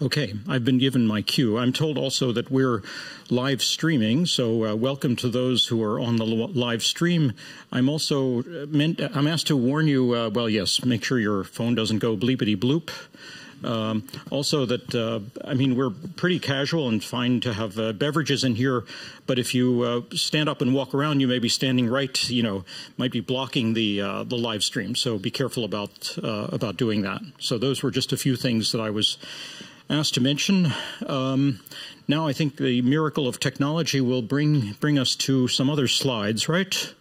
Okay, I've been given my cue. I'm told also that we're live streaming, so uh, welcome to those who are on the live stream. I'm also uh, meant, I'm asked to warn you, uh, well, yes, make sure your phone doesn't go bleepity bloop. Um, also, that uh, I mean, we're pretty casual and fine to have uh, beverages in here, but if you uh, stand up and walk around, you may be standing right, you know, might be blocking the uh, the live stream. So be careful about uh, about doing that. So those were just a few things that I was asked to mention. Um, now I think the miracle of technology will bring bring us to some other slides, right?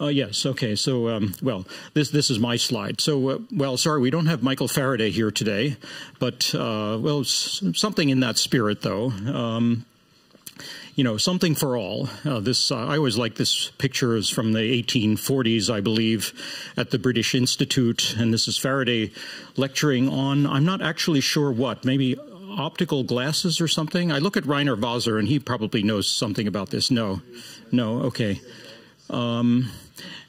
Uh, yes. Okay. So, um, well, this this is my slide. So, uh, well, sorry, we don't have Michael Faraday here today, but uh, well, something in that spirit, though. Um, you know, something for all. Uh, this uh, I always like this picture is from the 1840s, I believe, at the British Institute, and this is Faraday lecturing on. I'm not actually sure what. Maybe optical glasses or something. I look at Rainer Waser, and he probably knows something about this. No, no. Okay. Um,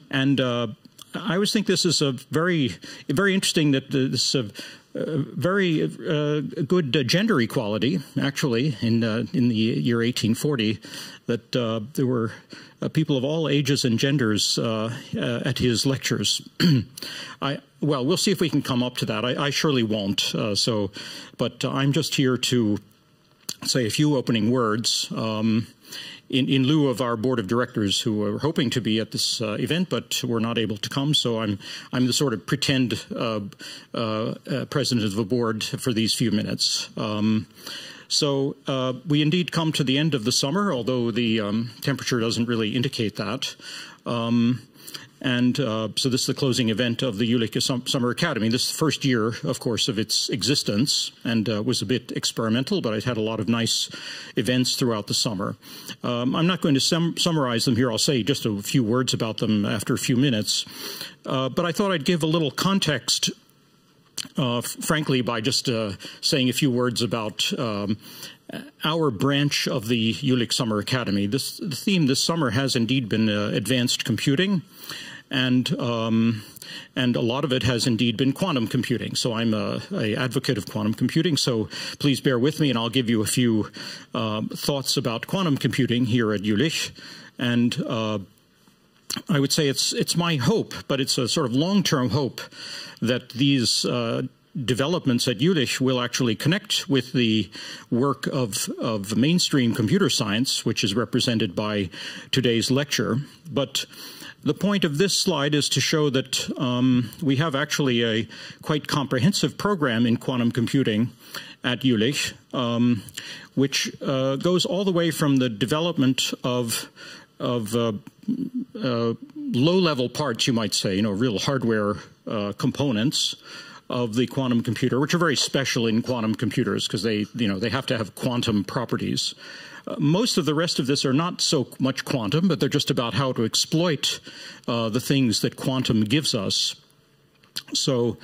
and uh, I always think this is a very, very interesting that this is a very uh, good uh, gender equality, actually, in uh, in the year 1840, that uh, there were uh, people of all ages and genders at his lectures. I well, we'll see if we can come up to that. I, I surely won't. so, but I'm just here to say a few opening words. Um, in, in lieu of our board of directors who were hoping to be at this uh, event but were not able to come. So I'm I'm the sort of pretend uh, uh, uh president of the board for these few minutes. Um, so uh, we indeed come to the end of the summer, although the um, temperature doesn't really indicate that. Um, and uh, so this is the closing event of the Jülich Summer Academy. This is the first year, of course, of its existence and uh, was a bit experimental, but it had a lot of nice events throughout the summer. Um, I'm not going to sum summarize them here. I'll say just a few words about them after a few minutes. Uh, but I thought I'd give a little context uh, frankly, by just uh, saying a few words about um, our branch of the Jülich Summer Academy. This, the theme this summer has indeed been uh, advanced computing and um, and a lot of it has indeed been quantum computing. So I'm a, a, advocate of quantum computing. So please bear with me, and I'll give you a few uh, thoughts about quantum computing here at Jülich. And uh, I would say it's it's my hope, but it's a sort of long-term hope that these uh, developments at Jülich will actually connect with the work of, of mainstream computer science, which is represented by today's lecture. But the point of this slide is to show that um, we have actually a quite comprehensive program in quantum computing at Jülich, um, which uh, goes all the way from the development of of uh, uh, low-level parts, you might say, you know, real hardware uh, components of the quantum computer, which are very special in quantum computers because they, you know, they have to have quantum properties most of the rest of this are not so much quantum, but they're just about how to exploit uh, the things that quantum gives us. So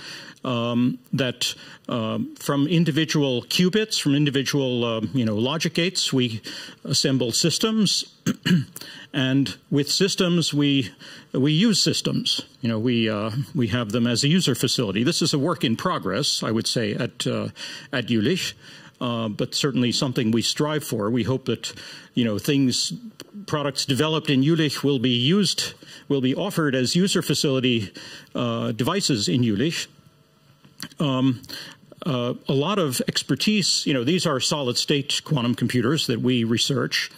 um, that uh, from individual qubits, from individual uh, you know logic gates, we assemble systems, and with systems we we use systems. You know we uh, we have them as a user facility. This is a work in progress, I would say, at uh, at Jülich uh, but certainly something we strive for. We hope that, you know, things, products developed in Jülich will be used, will be offered as user facility uh, devices in Jülich. Um, uh, a lot of expertise, you know, these are solid state quantum computers that we research,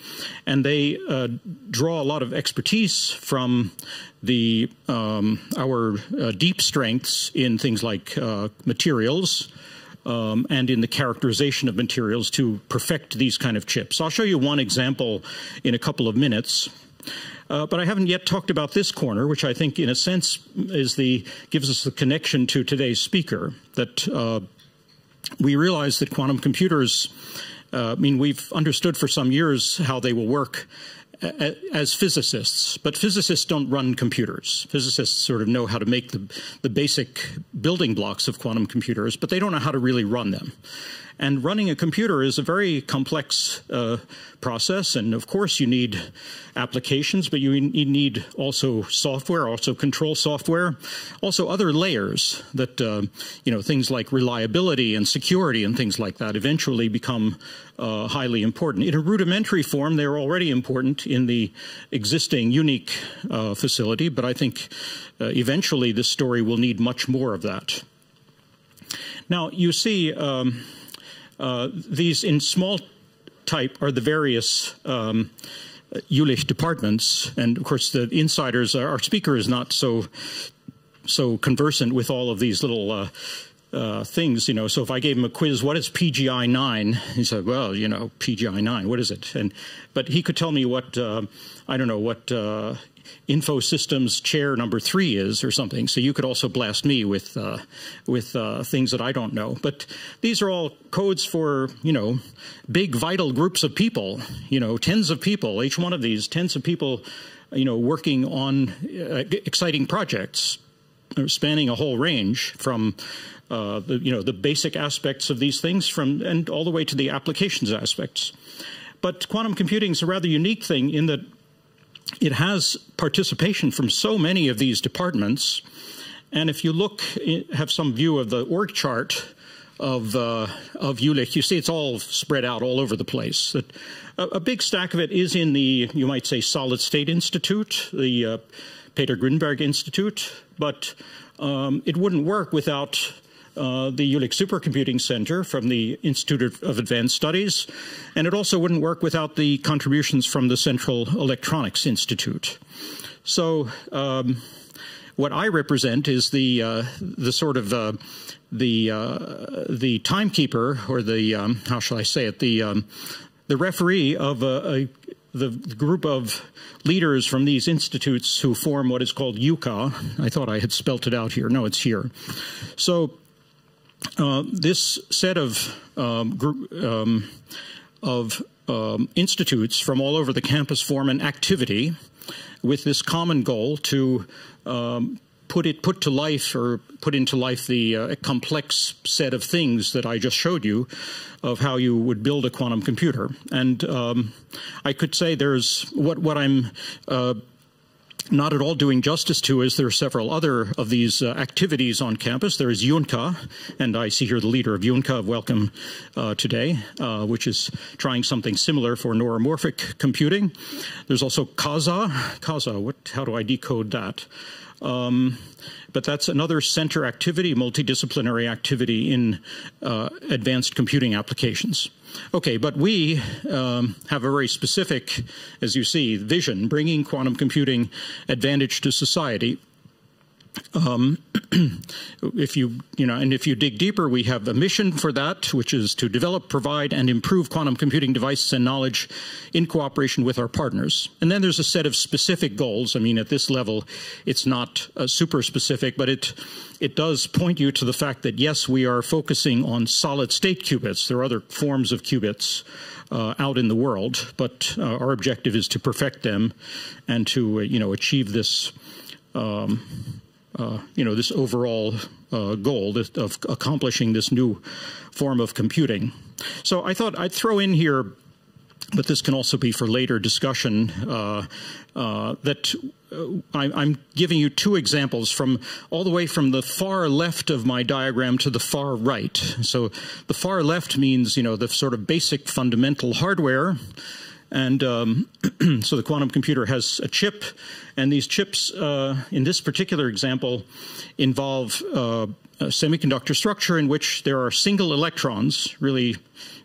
and they uh, draw a lot of expertise from the um, our uh, deep strengths in things like uh, materials, um, and in the characterization of materials to perfect these kind of chips. I'll show you one example in a couple of minutes. Uh, but I haven't yet talked about this corner, which I think, in a sense, is the gives us the connection to today's speaker. That uh, we realize that quantum computers. Uh, I mean, we've understood for some years how they will work as physicists, but physicists don't run computers. Physicists sort of know how to make the, the basic building blocks of quantum computers, but they don't know how to really run them. And running a computer is a very complex uh, process, and of course you need applications, but you need also software, also control software, also other layers that, uh, you know, things like reliability and security and things like that eventually become uh, highly important. In a rudimentary form, they're already important in the existing unique uh, facility, but I think uh, eventually this story will need much more of that. Now, you see, um, uh, these in small type are the various um, Jülich departments, and of course the insiders, our speaker is not so so conversant with all of these little uh, uh, things, you know. So if I gave him a quiz, what is PGI nine? He said, well, you know, PGI nine, what is it? And but he could tell me what uh, I don't know what uh, InfoSystems chair number three is or something. So you could also blast me with uh, with uh, things that I don't know. But these are all codes for you know big vital groups of people. You know, tens of people. Each one of these, tens of people. You know, working on uh, exciting projects uh, spanning a whole range from uh, the you know the basic aspects of these things from and all the way to the applications aspects. But quantum computing is a rather unique thing in that it has participation from so many of these departments. And if you look, have some view of the org chart of uh, of Jülich, you see it's all spread out all over the place. A, a, big stack of it is in the, you might say, Solid State Institute, the uh, Peter Grünberg Institute, but um, it wouldn't work without uh, the Jülich Supercomputing Center from the Institute of Advanced Studies, and it also wouldn't work without the contributions from the Central Electronics Institute. So um, what I represent is the uh, the sort of uh, the uh, the timekeeper or the um, how shall I say it the um, the referee of a, a the, group of leaders from these institutes who form what is called JUCA. I thought I had spelt it out here. No, it's here. So uh, this set of um, group, um, of um, institutes from all over the campus form an activity with this common goal to um, put it put to life or put into life the uh, complex set of things that I just showed you of how you would build a quantum computer. And um, I could say there's what what I'm uh, not at all doing justice to is there are several other of these uh, activities on campus. There is JUNCA, and I see here the leader of JUNCA, welcome uh, today, uh, which is trying something similar for neuromorphic computing. There's also CASA. CASA, what, how do I decode that? Um, but that's another center activity, multidisciplinary activity in uh, advanced computing applications. Okay, but we um, have a very specific, as you see, vision, bringing quantum computing advantage to society. Um, if you, you know, and if you dig deeper, we have a mission for that, which is to develop, provide, and improve quantum computing devices and knowledge in cooperation with our partners. And then there's a set of specific goals. I mean, at this level, it's not uh, super specific, but it it does point you to the fact that yes, we are focusing on solid state qubits. There are other forms of qubits. Uh, out in the world, but uh, our objective is to perfect them and to, uh, you know, achieve this um, uh, you know, this overall uh, goal of accomplishing this new form of computing. So I thought I'd throw in here, but this can also be for later discussion, uh, uh that uh, I'm giving you two examples from all the way from the far left of my diagram to the far right. So the far left means, you know, the sort of basic fundamental hardware and um, so the quantum computer has a chip, and these chips, uh, in this particular example, involve uh, a semiconductor structure in which there are single electrons, really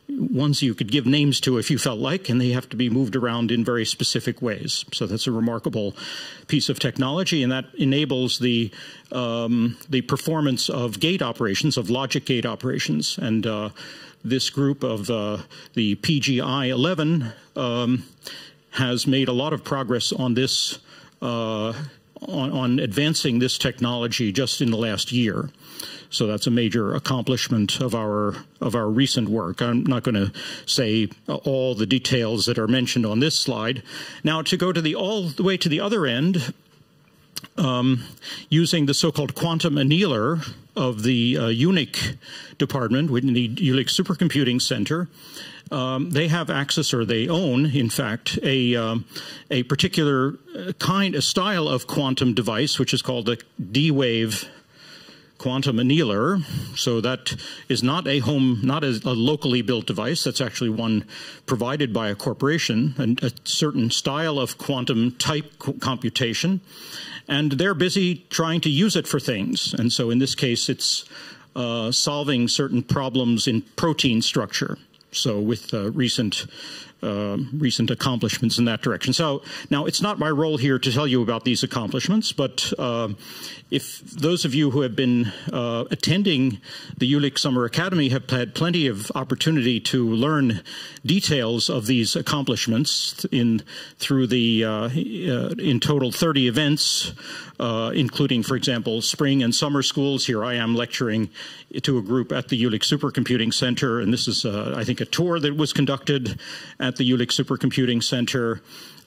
ones you could give names to if you felt like, and they have to be moved around in very specific ways. So that's a remarkable piece of technology, and that enables the um, the performance of gate operations, of logic gate operations, and uh, this group of uh, the PGI 11 um, has made a lot of progress on this uh, on, on advancing this technology just in the last year. So that's a major accomplishment of our of our recent work. I'm not going to say all the details that are mentioned on this slide. Now to go to the all the way to the other end, um, using the so-called quantum annealer of the uh, UNIC department, within the Jülich Supercomputing Center. Um, they have access, or they own, in fact, a um, a particular kind, a style of quantum device, which is called a D-wave quantum annealer. So that is not a home, not a, a, locally built device. That's actually one provided by a corporation, and a certain style of quantum type computation. And they're busy trying to use it for things. And so in this case, it's uh, solving certain problems in protein structure. So with uh, recent uh, recent accomplishments in that direction. So now it's not my role here to tell you about these accomplishments, but uh, if those of you who have been uh, attending the Jülich Summer Academy have had plenty of opportunity to learn details of these accomplishments in through the uh, uh, in total 30 events, uh, including, for example, spring and summer schools. Here I am lecturing to a group at the Jülich Supercomputing Center, and this is, I think, a tour that was conducted at the Jülich Supercomputing Center.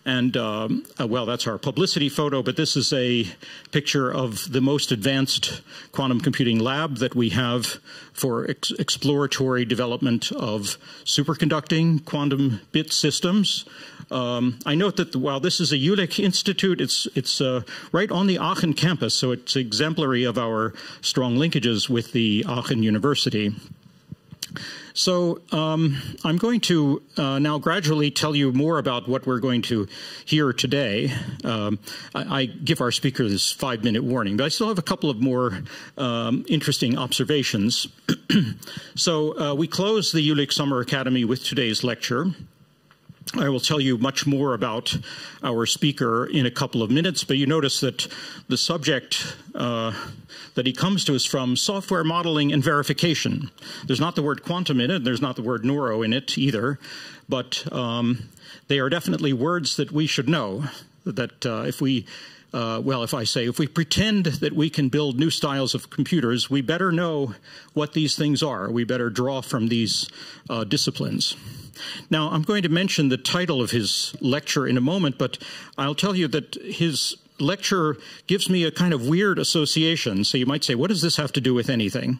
And um, uh, well, that's our publicity photo, but this is a picture of the most advanced quantum computing lab that we have for ex exploratory development of superconducting quantum bit systems. Um, I note that while this is a Jülich Institute, it's, it's uh, right on the Aachen campus, so it's exemplary of our strong linkages with the Aachen University. So um, I'm going to uh, now gradually tell you more about what we're going to hear today. Um, I, I, give our speaker this five-minute warning, but I still have a couple of more um, interesting observations. so uh, we close the Jülich Summer Academy with today's lecture. I will tell you much more about our speaker in a couple of minutes, but you notice that the subject uh, that he comes to us from software modeling and verification. There's not the word quantum in it, there's not the word neuro in it either, but um, they are definitely words that we should know. That uh, if we uh, well, if I say, if we pretend that we can build new styles of computers, we better know what these things are. We better draw from these uh, disciplines. Now, I'm going to mention the title of his lecture in a moment, but I'll tell you that his lecture gives me a kind of weird association. So you might say, what does this have to do with anything?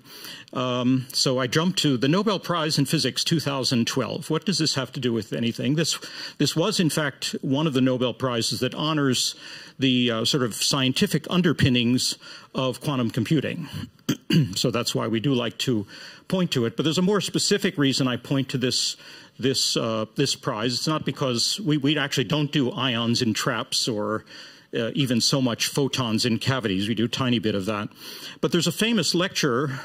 Um, so I jump to the Nobel Prize in Physics 2012. What does this have to do with anything? This, this was, in fact, one of the Nobel Prizes that honors the uh, sort of scientific underpinnings of quantum computing. so that's why we do like to point to it. But there's a more specific reason I point to this this uh, this prize. It's not because we, we actually don't do ions in traps or uh, even so much photons in cavities. We do a tiny bit of that. But there's a famous lecture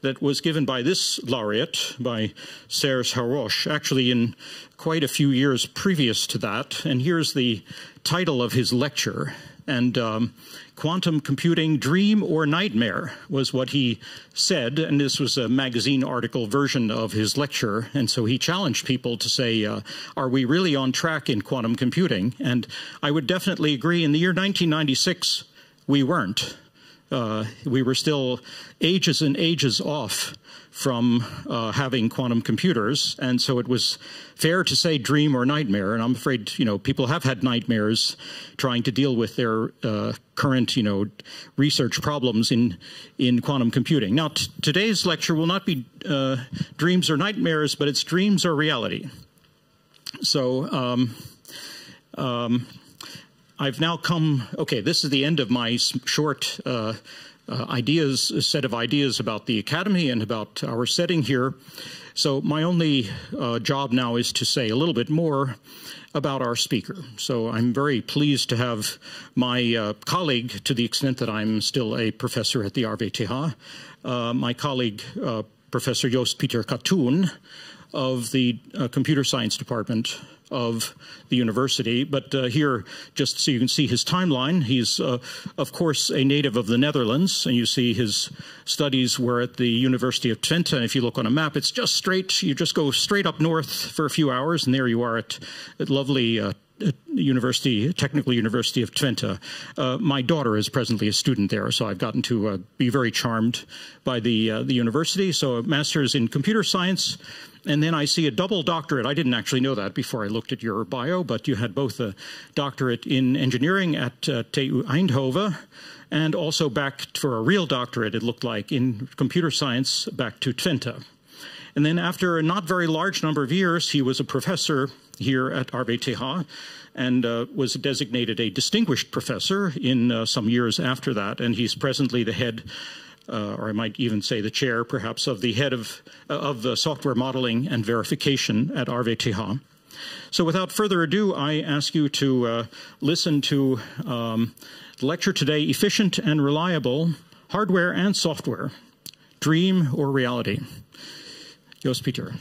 that was given by this laureate, by Serge Haroche, actually in quite a few years previous to that. And here's the title of his lecture. And um, quantum computing dream or nightmare was what he said. And this was a magazine article version of his lecture. And so he challenged people to say, uh, are we really on track in quantum computing? And I would definitely agree. In the year 1996, we weren't. Uh, we were still ages and ages off from uh, having quantum computers, and so it was fair to say dream or nightmare. And I'm afraid, you know, people have had nightmares trying to deal with their uh, current, you know, research problems in in quantum computing. Now, today's lecture will not be uh, dreams or nightmares, but it's dreams or reality. So. Um, um, I've now come, okay, this is the end of my short uh, uh, ideas, set of ideas about the Academy and about our setting here. So my only uh, job now is to say a little bit more about our speaker. So I'm very pleased to have my uh, colleague, to the extent that I'm still a professor at the RWTH, uh, my colleague, uh, Professor Joost Pieter Katoen of the uh, Computer Science Department of the university. But uh, here, just so you can see his timeline, he's, uh, of course, a native of the Netherlands, and you see his studies were at the University of Twente. And if you look on a map, it's just straight, you just go straight up north for a few hours, and there you are at, at lovely uh, University, Technical University of Twente. Uh, my daughter is presently a student there, so I've gotten to uh, be very charmed by the uh, the university. So a master's in computer science, and then I see a double doctorate. I didn't actually know that before I looked at your bio, but you had both a doctorate in engineering at uh, TU Eindhoven and also back for a real doctorate, it looked like, in computer science back to Twente. And then after a not very large number of years, he was a professor here at RWTH and uh, was designated a distinguished professor in uh, some years after that. And he's presently the head, uh, or I might even say the chair, perhaps, of the head of, uh, of the software modeling and verification at Arve RWTH. So without further ado, I ask you to uh, listen to um, the lecture today, Efficient and Reliable, Hardware and Software, Dream or Reality. Joost Pieter.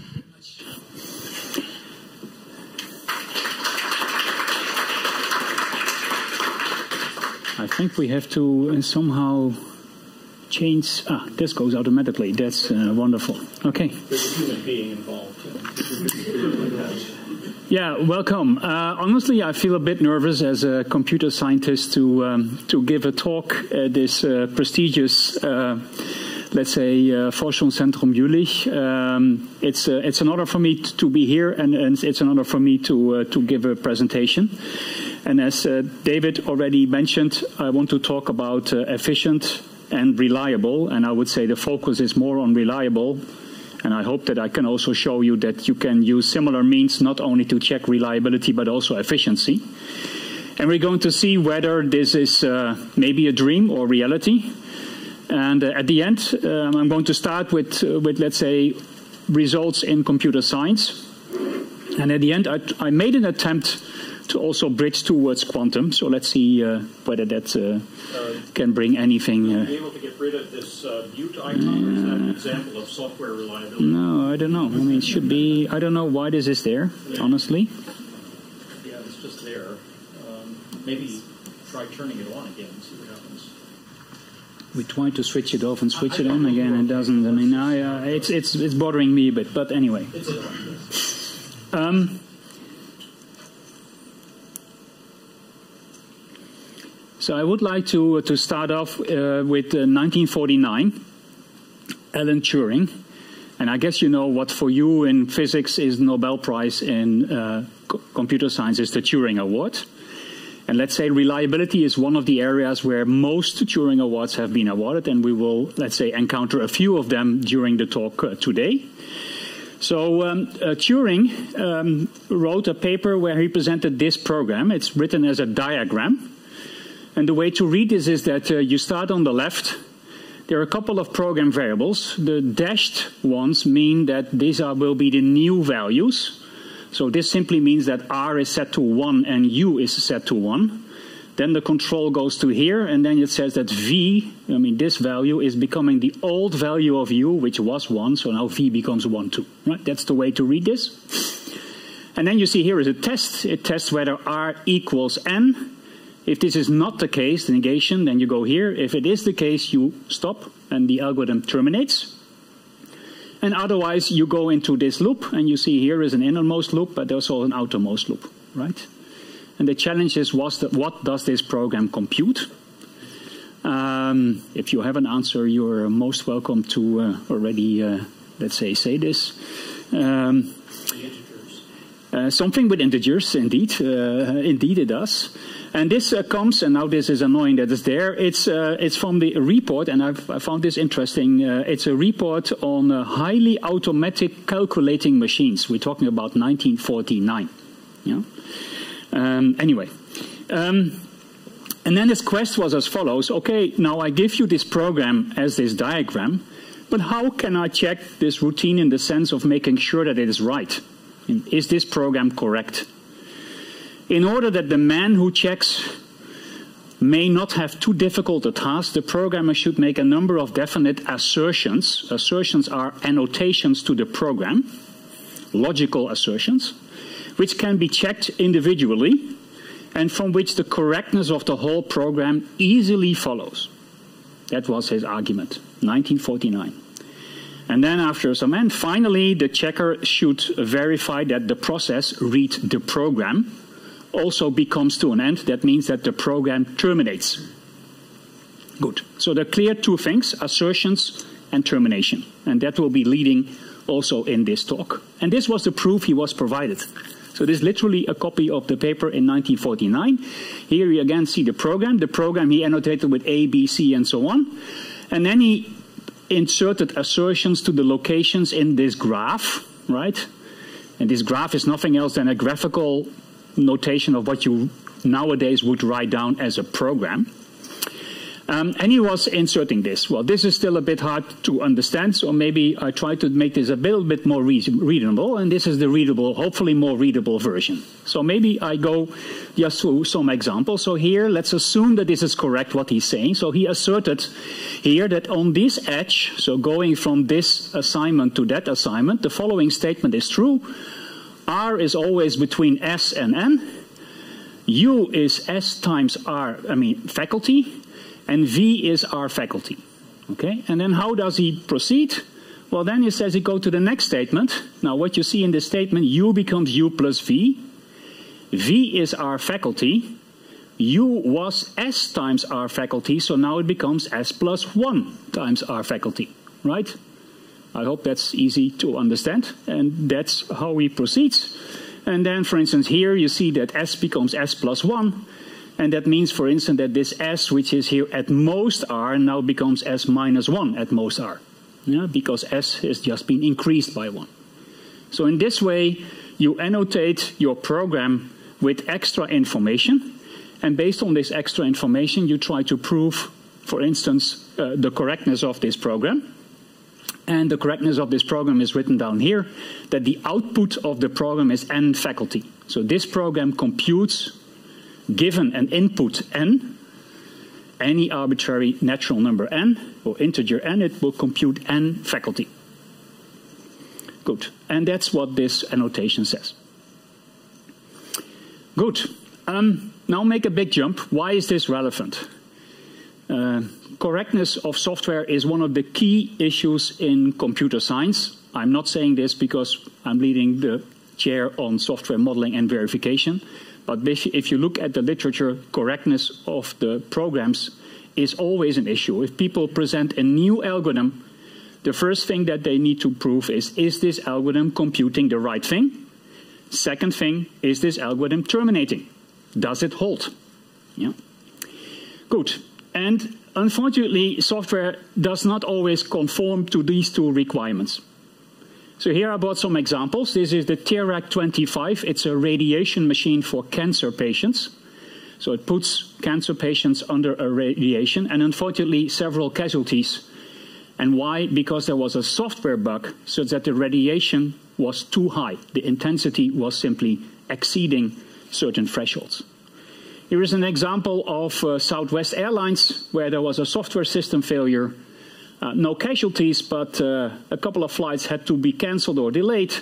I think we have to uh, somehow change. Ah, this goes automatically. That's uh, wonderful. Okay. There's a human being involved. Yeah, welcome. Uh, honestly, I feel a bit nervous as a computer scientist to um, to give a talk at this uh, prestigious, uh, let's say, uh, Forschungszentrum Jülich. Um, it's uh, it's an honor for me to be here, and, and it's an honor for me to uh, to give a presentation. And as uh, David already mentioned, I want to talk about efficient and reliable, and I would say the focus is more on reliable and I hope that I can also show you that you can use similar means not only to check reliability but also efficiency. And we're going to see whether this is uh, maybe a dream or reality. And uh, at the end, um, I'm going to start with, uh, with, let's say, results in computer science. And at the end, I, I made an attempt to also bridge towards quantum. So let's see uh, whether that uh, can bring anything. Uh, be able to get rid of this uh, mute icon? is that an example of software reliability? No, I don't know. I mean, it should be. I don't know why this is there. Yeah. Honestly. Yeah, it's just there. Um, maybe try turning it on again and see what happens. We try to switch it off and switch it on again. It doesn't. I mean, I, uh, it's it's it's bothering me a bit. But anyway. Um, So I would like to, to start off uh, with uh, 1949, Alan Turing. And I guess you know what for you in physics is Nobel Prize in uh, computer science is the Turing Award. And let's say reliability is one of the areas where most Turing Awards have been awarded, and we will, let's say, encounter a few of them during the talk uh, today. So um, uh, Turing um, wrote a paper where he presented this program. It's written as a diagram. And the way to read this is that uh, you start on the left. There are a couple of program variables. The dashed ones mean that these are, will be the new values. So this simply means that R is set to 1 and U is set to 1. Then the control goes to here, and then it says that V, I mean, this value is becoming the old value of U, which was 1, so now V becomes 1, 2. Right? That's the way to read this. And then you see here is a test. It tests whether R equals N, if this is not the case, the negation, then you go here. If it is the case, you stop and the algorithm terminates. And otherwise, you go into this loop, and you see here is an innermost loop, but there's also an outermost loop, right? And the challenge is, what does this program compute? Um, if you have an answer, you're most welcome to uh, already, uh, let's say, say this. Um, uh, something with integers, indeed. Uh, indeed, it does. And this uh, comes, and now this is annoying that it's there. It's uh, it's from the report, and I've, i found this interesting. Uh, it's a report on highly automatic calculating machines. We're talking about 1949. Yeah. Um, anyway. Um, and then this quest was as follows. Okay, now I give you this program as this diagram, but how can I check this routine in the sense of making sure that it is right? Is this program correct? In order that the man who checks may not have too difficult a task, the programmer should make a number of definite assertions. Assertions are annotations to the program, logical assertions, which can be checked individually and from which the correctness of the whole program easily follows. That was his argument, 1949. And then after some end, finally the checker should verify that the process read the program also becomes to an end. That means that the program terminates. Good. So are clear two things, assertions and termination. And that will be leading also in this talk. And this was the proof he was provided. So this is literally a copy of the paper in 1949. Here you again see the program. The program he annotated with A, B, C, and so on. And then he inserted assertions to the locations in this graph, right? And this graph is nothing else than a graphical notation of what you nowadays would write down as a program. Um, and he was inserting this. Well, this is still a bit hard to understand, so maybe I try to make this a little bit more readable, and this is the readable, hopefully more readable version. So maybe I go just through some examples. So here, let's assume that this is correct what he's saying. So he asserted here that on this edge, so going from this assignment to that assignment, the following statement is true. R is always between S and N. U is S times R, I mean, faculty and V is our faculty. Okay, and then how does he proceed? Well, then he says he go to the next statement. Now, what you see in this statement, U becomes U plus V. V is our faculty. U was S times our faculty, so now it becomes S plus 1 times our faculty, right? I hope that's easy to understand, and that's how he proceeds. And then, for instance, here you see that S becomes S plus 1, and that means, for instance, that this S, which is here at most R, now becomes S minus 1 at most R. Yeah, because S has just been increased by 1. So in this way, you annotate your program with extra information. And based on this extra information, you try to prove, for instance, uh, the correctness of this program. And the correctness of this program is written down here, that the output of the program is n faculty. So this program computes given an input n, any arbitrary natural number n, or integer n, it will compute n faculty. Good. And that's what this annotation says. Good. Um, now make a big jump. Why is this relevant? Uh, correctness of software is one of the key issues in computer science. I'm not saying this because I'm leading the chair on software modeling and verification. But if you look at the literature, correctness of the programs is always an issue. If people present a new algorithm, the first thing that they need to prove is, is this algorithm computing the right thing? Second thing, is this algorithm terminating? Does it hold? Yeah. Good. And unfortunately, software does not always conform to these two requirements. So here I brought some examples. This is the Therac 25. It's a radiation machine for cancer patients. So it puts cancer patients under a radiation, and unfortunately, several casualties. And why? Because there was a software bug so that the radiation was too high. The intensity was simply exceeding certain thresholds. Here is an example of uh, Southwest Airlines where there was a software system failure uh, no casualties, but uh, a couple of flights had to be cancelled or delayed.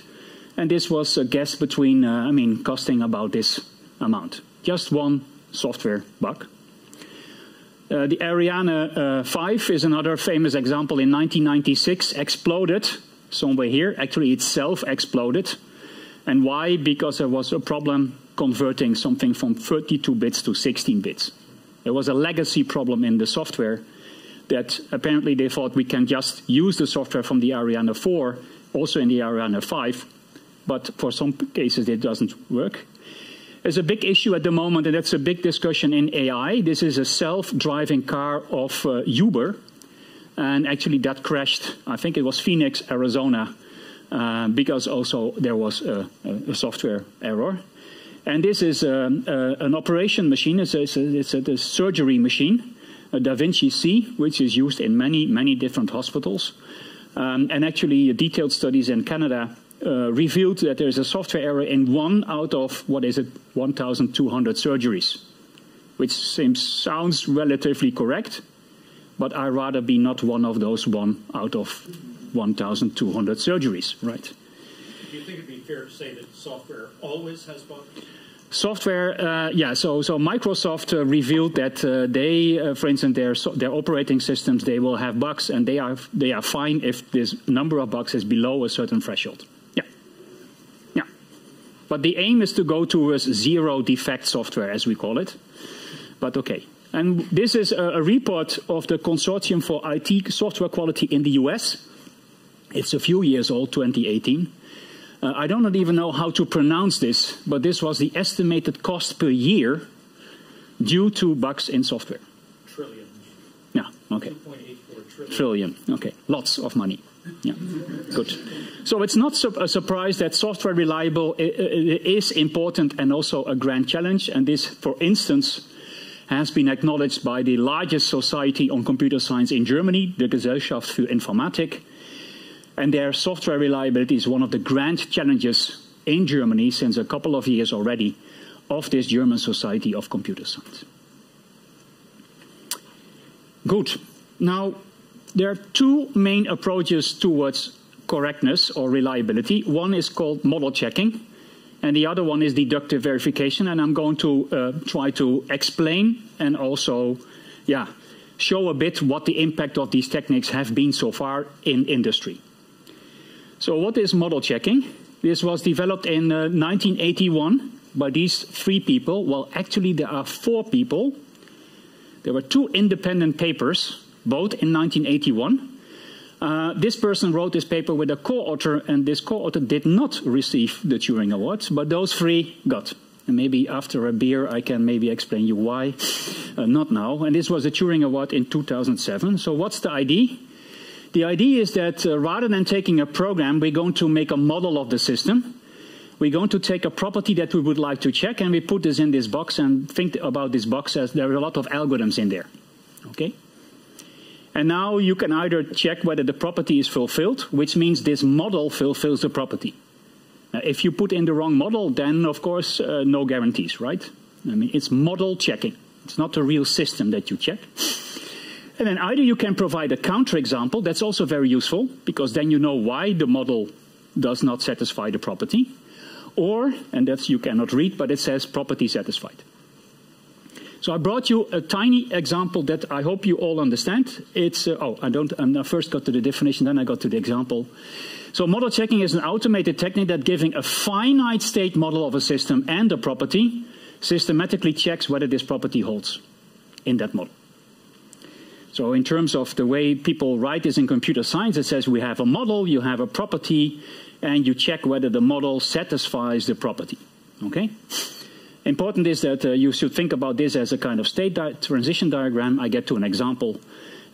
And this was a guess between, uh, I mean, costing about this amount. Just one software bug. Uh, the Ariane uh, 5 is another famous example. In 1996, exploded somewhere here. Actually, itself exploded. And why? Because there was a problem converting something from 32 bits to 16 bits. There was a legacy problem in the software that apparently they thought we can just use the software from the Ariane 4 also in the Ariane 5, but for some cases it doesn't work. There's a big issue at the moment, and that's a big discussion in AI. This is a self-driving car of uh, Uber, and actually that crashed, I think it was Phoenix, Arizona, uh, because also there was a, a, software error. And this is uh, uh an operation machine, it's a, it's a, it's a surgery machine, Da Vinci Si, which is used in many, many different hospitals. Um, and actually, detailed studies in Canada uh, revealed that there is a software error in one out of, what is it, 1,200 surgeries, which seems, sounds relatively correct, but I'd rather be not one of those one out of 1,200 surgeries, right? Do you think it'd be fair to say that software always has bugs? Software, uh, yeah. So, so Microsoft uh, revealed that uh, they, uh, for instance, their so their operating systems they will have bugs, and they are they are fine if this number of bugs is below a certain threshold. Yeah, yeah. But the aim is to go towards zero defect software, as we call it. But okay. And this is a, a report of the Consortium for IT Software Quality in the US. It's a few years old, 2018. Uh, I don't even know how to pronounce this, but this was the estimated cost per year due to bugs in software. Trillion. Yeah, okay. trillion. Trillion, okay. Lots of money. Yeah, good. So it's not a surprise that software reliable is important and also a grand challenge. And this, for instance, has been acknowledged by the largest society on computer science in Germany, the Gesellschaft für Informatik. And their software reliability is one of the grand challenges in Germany since a couple of years already of this German Society of Computer Science. Good. Now, there are two main approaches towards correctness or reliability. One is called model checking, and the other one is deductive verification. And I'm going to uh, try to explain and also, yeah, show a bit what the impact of these techniques have been so far in industry. So, what is model checking? This was developed in uh, 1981 by these three people. Well, actually, there are four people. There were two independent papers both in 1981. Uh, this person wrote this paper with a co-author, and this co-author did not receive the Turing Award, but those three got. And maybe after a beer, I can maybe explain you why. Uh, not now. And this was the Turing Award in 2007. So what's the idea? The idea is that uh, rather than taking a program, we're going to make a model of the system. We're going to take a property that we would like to check, and we put this in this box and think about this box as there are a lot of algorithms in there. Okay? And now you can either check whether the property is fulfilled, which means this model fulfills the property. If you put in the wrong model, then of course, uh, no guarantees, right? I mean, it's model checking. It's not a real system that you check. And then either you can provide a counterexample, that's also very useful, because then you know why the model does not satisfy the property. Or, and that's you cannot read, but it says property satisfied. So I brought you a tiny example that I hope you all understand. It's, uh, oh, I don't, I first got to the definition, then I got to the example. So model checking is an automated technique that giving a finite state model of a system and a property systematically checks whether this property holds in that model. So in terms of the way people write this in computer science, it says we have a model, you have a property, and you check whether the model satisfies the property. Okay? Important is that uh, you should think about this as a kind of state di transition diagram. I get to an example,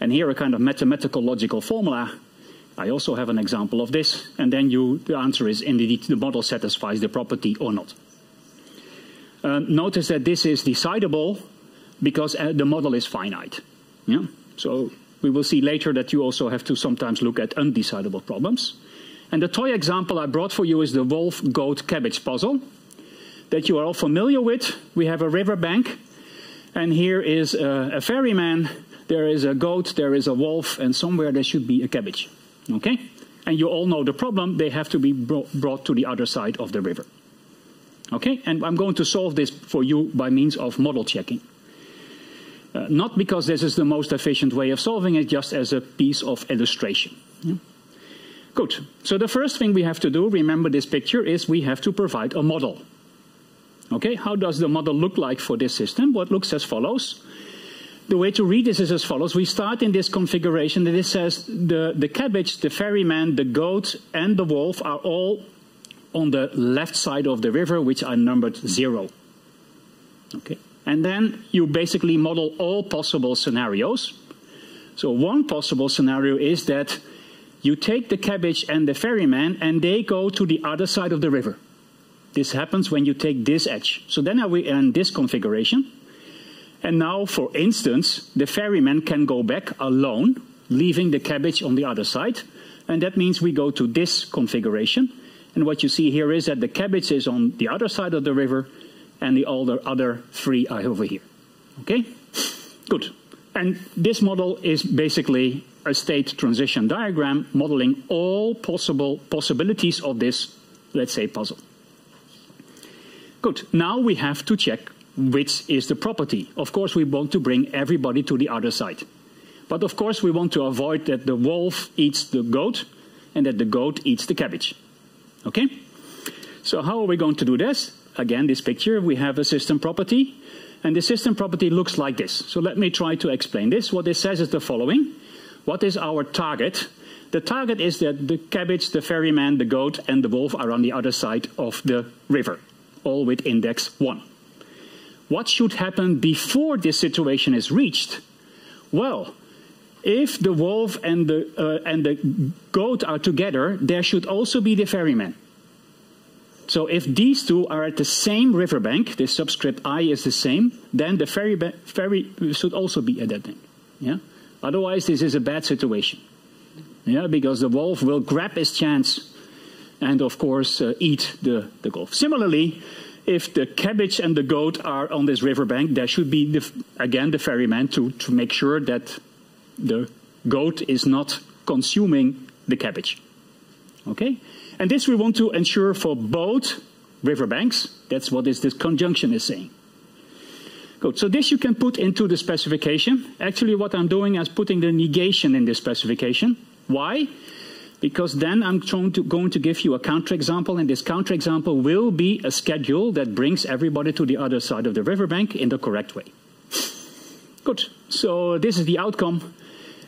and here a kind of mathematical logical formula. I also have an example of this, and then you, the answer is indeed the model satisfies the property or not. Uh, notice that this is decidable because uh, the model is finite. Yeah? So we will see later that you also have to sometimes look at undecidable problems. And the toy example I brought for you is the wolf, goat, cabbage puzzle that you are all familiar with. We have a river bank, and here is a, a ferryman. There is a goat, there is a wolf, and somewhere there should be a cabbage. Okay? And you all know the problem. They have to be brought to the other side of the river. Okay? And I'm going to solve this for you by means of model checking. Uh, not because this is the most efficient way of solving it, just as a piece of illustration. Yeah? Good. So the first thing we have to do, remember this picture, is we have to provide a model. Okay, how does the model look like for this system? Well, it looks as follows. The way to read this is as follows. We start in this configuration that it says the, the cabbage, the ferryman, the goat, and the wolf are all on the left side of the river, which are numbered zero. Okay. And then you basically model all possible scenarios. So one possible scenario is that you take the cabbage and the ferryman and they go to the other side of the river. This happens when you take this edge. So then we in this configuration. And now, for instance, the ferryman can go back alone, leaving the cabbage on the other side. And that means we go to this configuration. And what you see here is that the cabbage is on the other side of the river, and the other three are over here. Okay? Good. And this model is basically a state transition diagram modeling all possible possibilities of this, let's say, puzzle. Good. Now we have to check which is the property. Of course, we want to bring everybody to the other side. But of course, we want to avoid that the wolf eats the goat and that the goat eats the cabbage. Okay? So how are we going to do this? Again, this picture, we have a system property, and the system property looks like this. So let me try to explain this. What this says is the following. What is our target? The target is that the cabbage, the ferryman, the goat, and the wolf are on the other side of the river, all with index 1. What should happen before this situation is reached? Well, if the wolf and the, uh, and the goat are together, there should also be the ferryman. So if these two are at the same riverbank, the subscript i is the same, then the ferry, ferry should also be at that bank. Yeah? Otherwise, this is a bad situation. Yeah, because the wolf will grab his chance and, of course, uh, eat the, the golf. Similarly, if the cabbage and the goat are on this riverbank, there should be, the, again, the ferryman to, to make sure that the goat is not consuming the cabbage. Okay? And this we want to ensure for both riverbanks. That's what this, this conjunction is saying. Good. So this you can put into the specification. Actually, what I'm doing is putting the negation in the specification. Why? Because then I'm to, going to give you a counterexample, and this counterexample will be a schedule that brings everybody to the other side of the riverbank in the correct way. Good. So this is the outcome,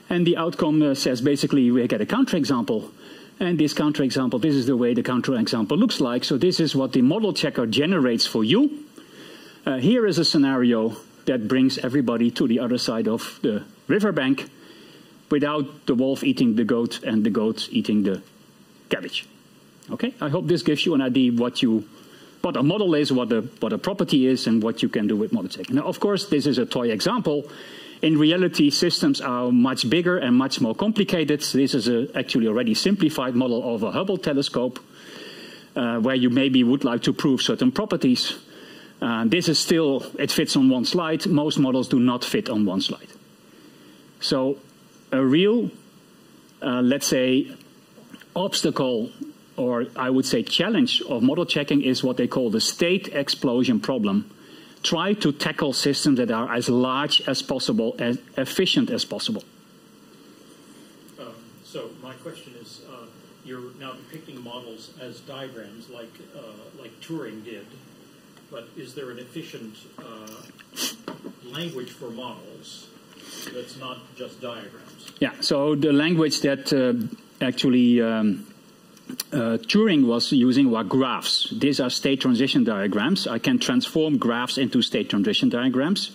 and the outcome uh, says basically we get a counterexample and this counterexample, this is the way the counterexample looks like. So this is what the model checker generates for you. Uh, here is a scenario that brings everybody to the other side of the riverbank without the wolf eating the goat and the goat eating the cabbage. Okay, I hope this gives you an idea what you, what a model is, what a, what a property is, and what you can do with model checking. Now, of course, this is a toy example. In reality, systems are much bigger and much more complicated. This is a actually already simplified model of a Hubble telescope, uh, where you maybe would like to prove certain properties. Uh, this is still, it fits on one slide. Most models do not fit on one slide. So a real, uh, let's say, obstacle or I would say challenge of model checking is what they call the state explosion problem try to tackle systems that are as large as possible, as efficient as possible. Um, so my question is, uh, you're now depicting models as diagrams like, uh, like Turing did, but is there an efficient uh, language for models that's not just diagrams? Yeah, so the language that uh, actually um, uh, Turing was using were graphs. These are state transition diagrams. I can transform graphs into state transition diagrams.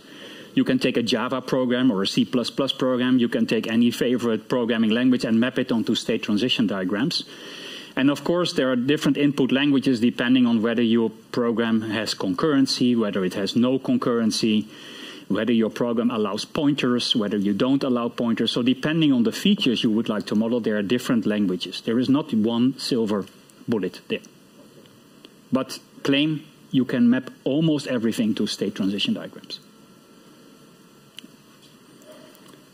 You can take a Java program or a C++ program. You can take any favorite programming language and map it onto state transition diagrams. And of course, there are different input languages depending on whether your program has concurrency, whether it has no concurrency, whether your program allows pointers, whether you don't allow pointers. So depending on the features you would like to model, there are different languages. There is not one silver bullet there. But claim you can map almost everything to state transition diagrams.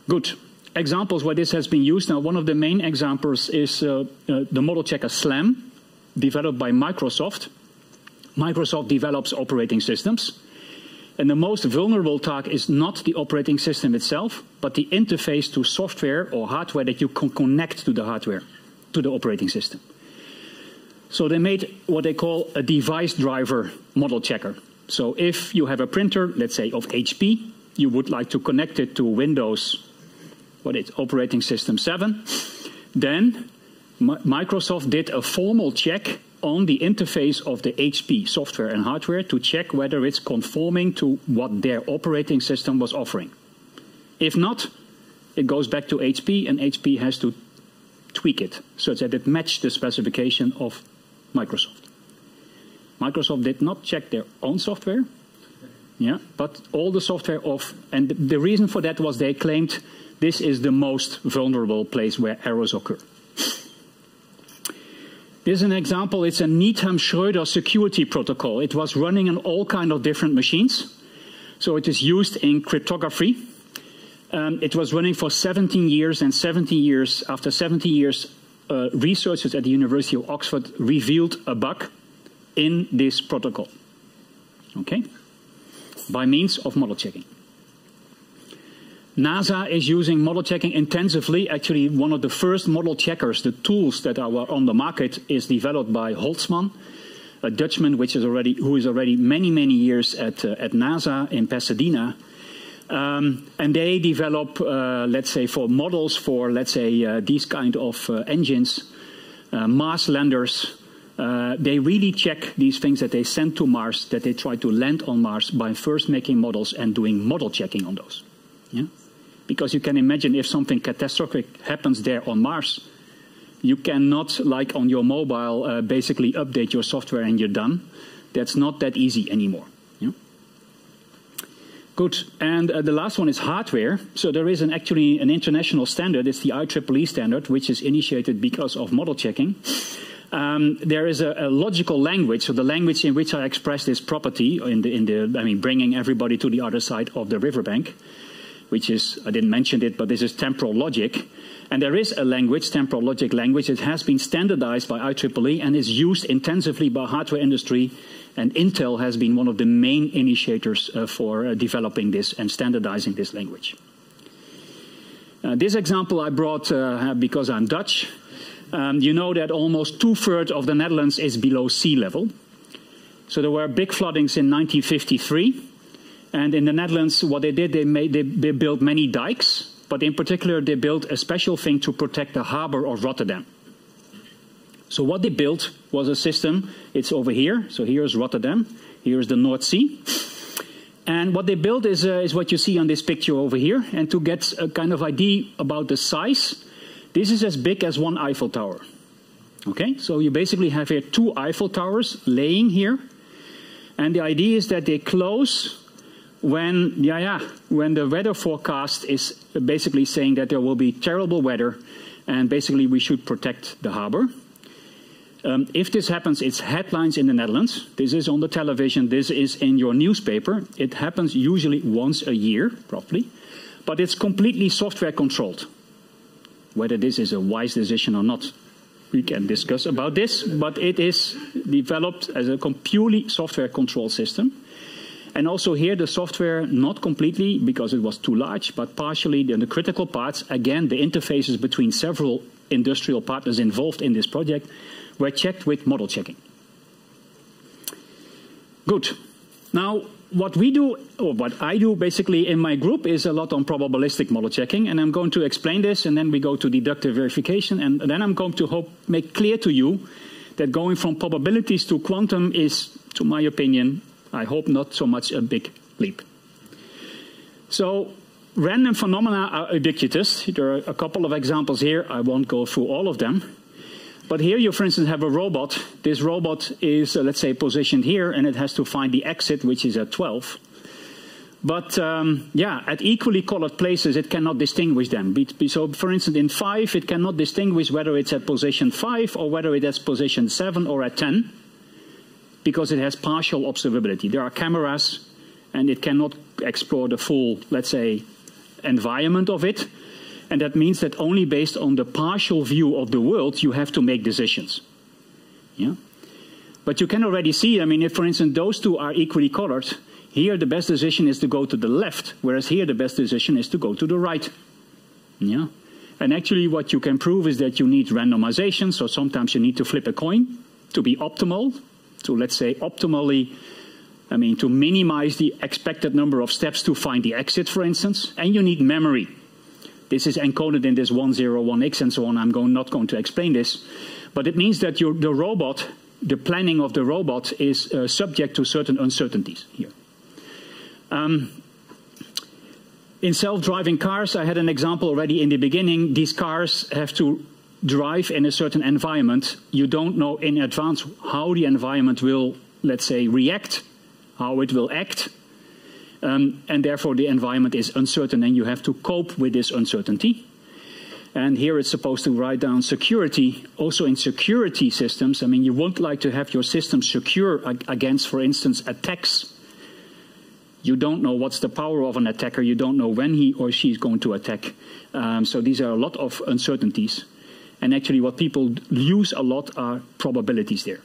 Good. Examples where this has been used. Now, one of the main examples is uh, uh, the model checker SLAM, developed by Microsoft. Microsoft develops operating systems. And the most vulnerable task is not the operating system itself, but the interface to software or hardware that you can connect to the hardware, to the operating system. So they made what they call a device driver model checker. So if you have a printer, let's say of HP, you would like to connect it to Windows, what is operating system 7, then Microsoft did a formal check on the interface of the HP software and hardware to check whether it's conforming to what their operating system was offering. If not, it goes back to HP and HP has to tweak it so that it matched the specification of Microsoft. Microsoft did not check their own software, yeah, but all the software of, and the reason for that was they claimed this is the most vulnerable place where errors occur. This is an example. It's a Needham-Schroeder security protocol. It was running on all kind of different machines. So it is used in cryptography. Um, it was running for 17 years, and 17 years after 17 years, uh, researchers at the University of Oxford revealed a bug in this protocol. Okay, by means of model checking. NASA is using model checking intensively. Actually, one of the first model checkers, the tools that are on the market, is developed by Holzmann. a Dutchman which is already, who is already many, many years at, uh, at NASA in Pasadena. Um, and they develop, uh, let's say, for models for, let's say, uh, these kind of uh, engines, uh, Mars landers. Uh, they really check these things that they send to Mars, that they try to land on Mars by first making models and doing model checking on those. Yeah? Because you can imagine if something catastrophic happens there on Mars, you cannot, like on your mobile, uh, basically update your software and you're done. That's not that easy anymore. Good. And uh, the last one is hardware. So there is an, actually an international standard. It's the IEEE standard, which is initiated because of model checking. Um, there is a, a, logical language, so the language in which I express this property, in the, in the, I mean, bringing everybody to the other side of the riverbank, which is, I didn't mention it, but this is temporal logic. And there is a language, temporal logic language, that has been standardized by IEEE and is used intensively by hardware industry and Intel has been one of the main initiators uh, for uh, developing this and standardizing this language. Uh, this example I brought uh, because I'm Dutch. Um, you know that almost two-thirds of the Netherlands is below sea level. So there were big floodings in 1953. And in the Netherlands, what they did, they, made, they, they built many dikes. But in particular, they built a special thing to protect the harbor of Rotterdam. So what they built was a system. It's over here. So here's Rotterdam. Here's the North Sea. And what they built is, uh, is what you see on this picture over here. And to get a kind of idea about the size, this is as big as one Eiffel Tower. Okay, so you basically have here two Eiffel Towers laying here. And the idea is that they close when, yeah, yeah, when the weather forecast is basically saying that there will be terrible weather and basically we should protect the harbor. Um, if this happens, it's headlines in the Netherlands. This is on the television. This is in your newspaper. It happens usually once a year, roughly. But it's completely software controlled. Whether this is a wise decision or not, we can discuss about this. But it is developed as a purely software control system. And also here the software, not completely because it was too large, but partially in the critical parts, again, the interfaces between several industrial partners involved in this project were checked with model checking. Good. Now, what we do, or what I do basically in my group is a lot on probabilistic model checking, and I'm going to explain this, and then we go to deductive verification, and then I'm going to hope make clear to you that going from probabilities to quantum is, to my opinion, I hope not so much a big leap. So random phenomena are ubiquitous. There are a couple of examples here. I won't go through all of them. But here you, for instance, have a robot. This robot is, uh, let's say, positioned here, and it has to find the exit, which is at 12. But um, yeah, at equally colored places, it cannot distinguish them. So, for instance, in 5, it cannot distinguish whether it's at position 5 or whether it's at position 7 or at 10, because it has partial observability. There are cameras, and it cannot explore the full, let's say, environment of it. And that means that only based on the partial view of the world, you have to make decisions. Yeah? But you can already see, I mean, if for instance those two are equally colored, here the best decision is to go to the left, whereas here the best decision is to go to the right. Yeah? And actually what you can prove is that you need randomization, so sometimes you need to flip a coin to be optimal, to let's say optimally, I mean, to minimize the expected number of steps to find the exit, for instance, and you need memory. This is encoded in this 101x and so on. I'm going, not going to explain this. But it means that your, the robot, the planning of the robot is uh, subject to certain uncertainties here. Um, in self-driving cars, I had an example already in the beginning. These cars have to drive in a certain environment. You don't know in advance how the environment will, let's say, react, how it will act. Um, and therefore the environment is uncertain and you have to cope with this uncertainty. And here it's supposed to write down security. Also in security systems, I mean, you won't like to have your system secure against, for instance, attacks. You don't know what's the power of an attacker. You don't know when he or she is going to attack. Um, so these are a lot of uncertainties. And actually what people use a lot are probabilities there.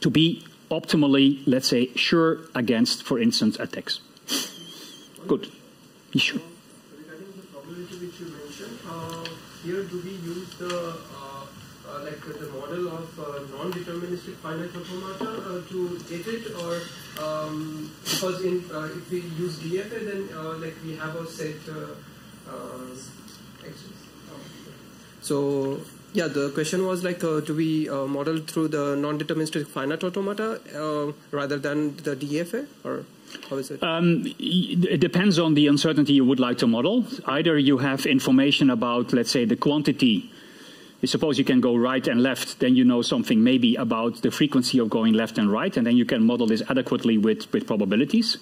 To be optimally, let's say, sure against, for instance, attacks. Good. Sure. Regarding the probability which you mentioned, uh, here do we use the uh, uh, like the model of uh, non-deterministic finite automata uh, to get it, or um, because in uh, if we use DFA, then uh, like we have a set so yeah, the question was like, uh, do we uh, model through the non-deterministic finite automata uh, rather than the DFA, or how is it? Um, it depends on the uncertainty you would like to model. Either you have information about, let's say, the quantity. Suppose you can go right and left, then you know something maybe about the frequency of going left and right, and then you can model this adequately with, with probabilities.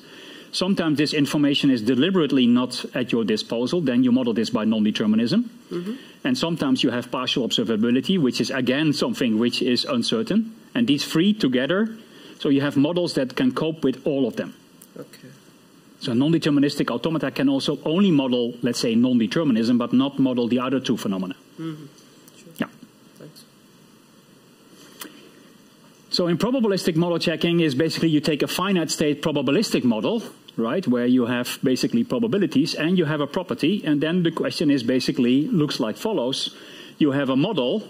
Sometimes this information is deliberately not at your disposal. Then you model this by non-determinism. Mm -hmm. And sometimes you have partial observability, which is again something which is uncertain. And these three together, so you have models that can cope with all of them. Okay. So non-deterministic automata can also only model, let's say, non-determinism, but not model the other two phenomena. Mm -hmm. sure. Yeah. Thanks. So in probabilistic model checking is basically you take a finite state probabilistic model right, where you have basically probabilities and you have a property, and then the question is basically looks like follows. You have a model,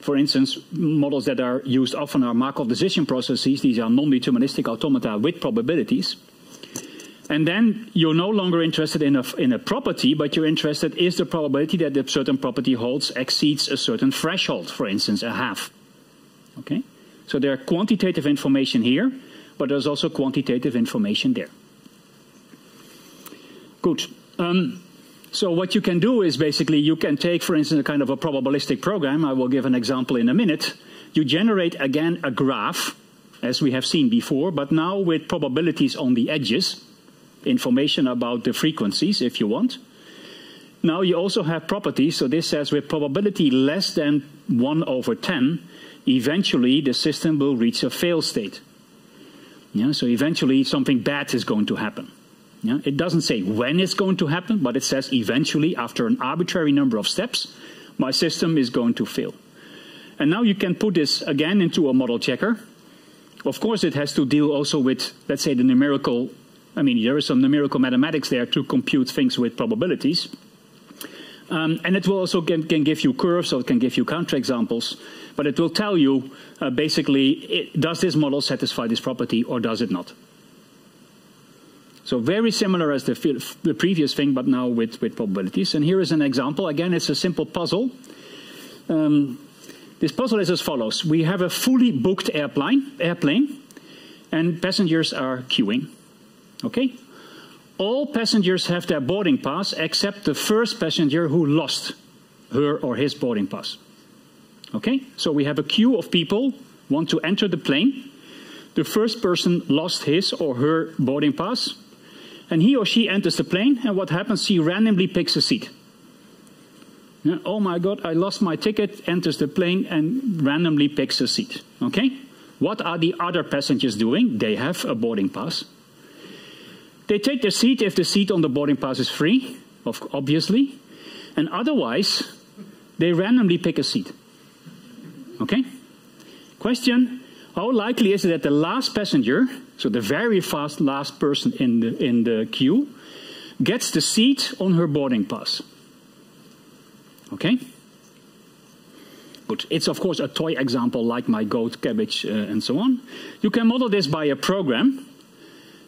for instance, models that are used often are Markov decision processes. These are non-deterministic automata with probabilities. And then you're no longer interested in a, in a property, but you're interested is the probability that a certain property holds exceeds a certain threshold, for instance, a half. Okay? So there are quantitative information here, but there's also quantitative information there. Good. Um, so what you can do is basically you can take, for instance, a kind of a probabilistic program. I will give an example in a minute. You generate again a graph, as we have seen before, but now with probabilities on the edges, information about the frequencies, if you want. Now you also have properties, so this says with probability less than 1 over 10, eventually the system will reach a fail state. Yeah, so eventually something bad is going to happen. Yeah? It doesn't say when it's going to happen, but it says eventually, after an arbitrary number of steps, my system is going to fail. And now you can put this again into a model checker. Of course, it has to deal also with, let's say, the numerical. I mean, there is some numerical mathematics there to compute things with probabilities. Um, and it will also can, can, give you curves, so it can give you counterexamples. But it will tell you, uh, basically, it, does this model satisfy this property or does it not? So very similar as the, the previous thing, but now with, with probabilities. And here is an example. Again, it's a simple puzzle. Um, this puzzle is as follows. We have a fully booked airplane, airplane, and passengers are queuing. Okay? All passengers have their boarding pass except the first passenger who lost her or his boarding pass. Okay? So we have a queue of people want to enter the plane. The first person lost his or her boarding pass and he or she enters the plane, and what happens? She randomly picks a seat. Oh my God, I lost my ticket, enters the plane, and randomly picks a seat. Okay? What are the other passengers doing? They have a boarding pass. They take their seat if the seat on the boarding pass is free, of obviously, and otherwise, they randomly pick a seat. Okay? Question how likely is it that the last passenger, so the very fast last person in the, in the queue, gets the seat on her boarding pass? Okay? Good. It's of course a toy example like my goat, cabbage, uh, and so on. You can model this by a program.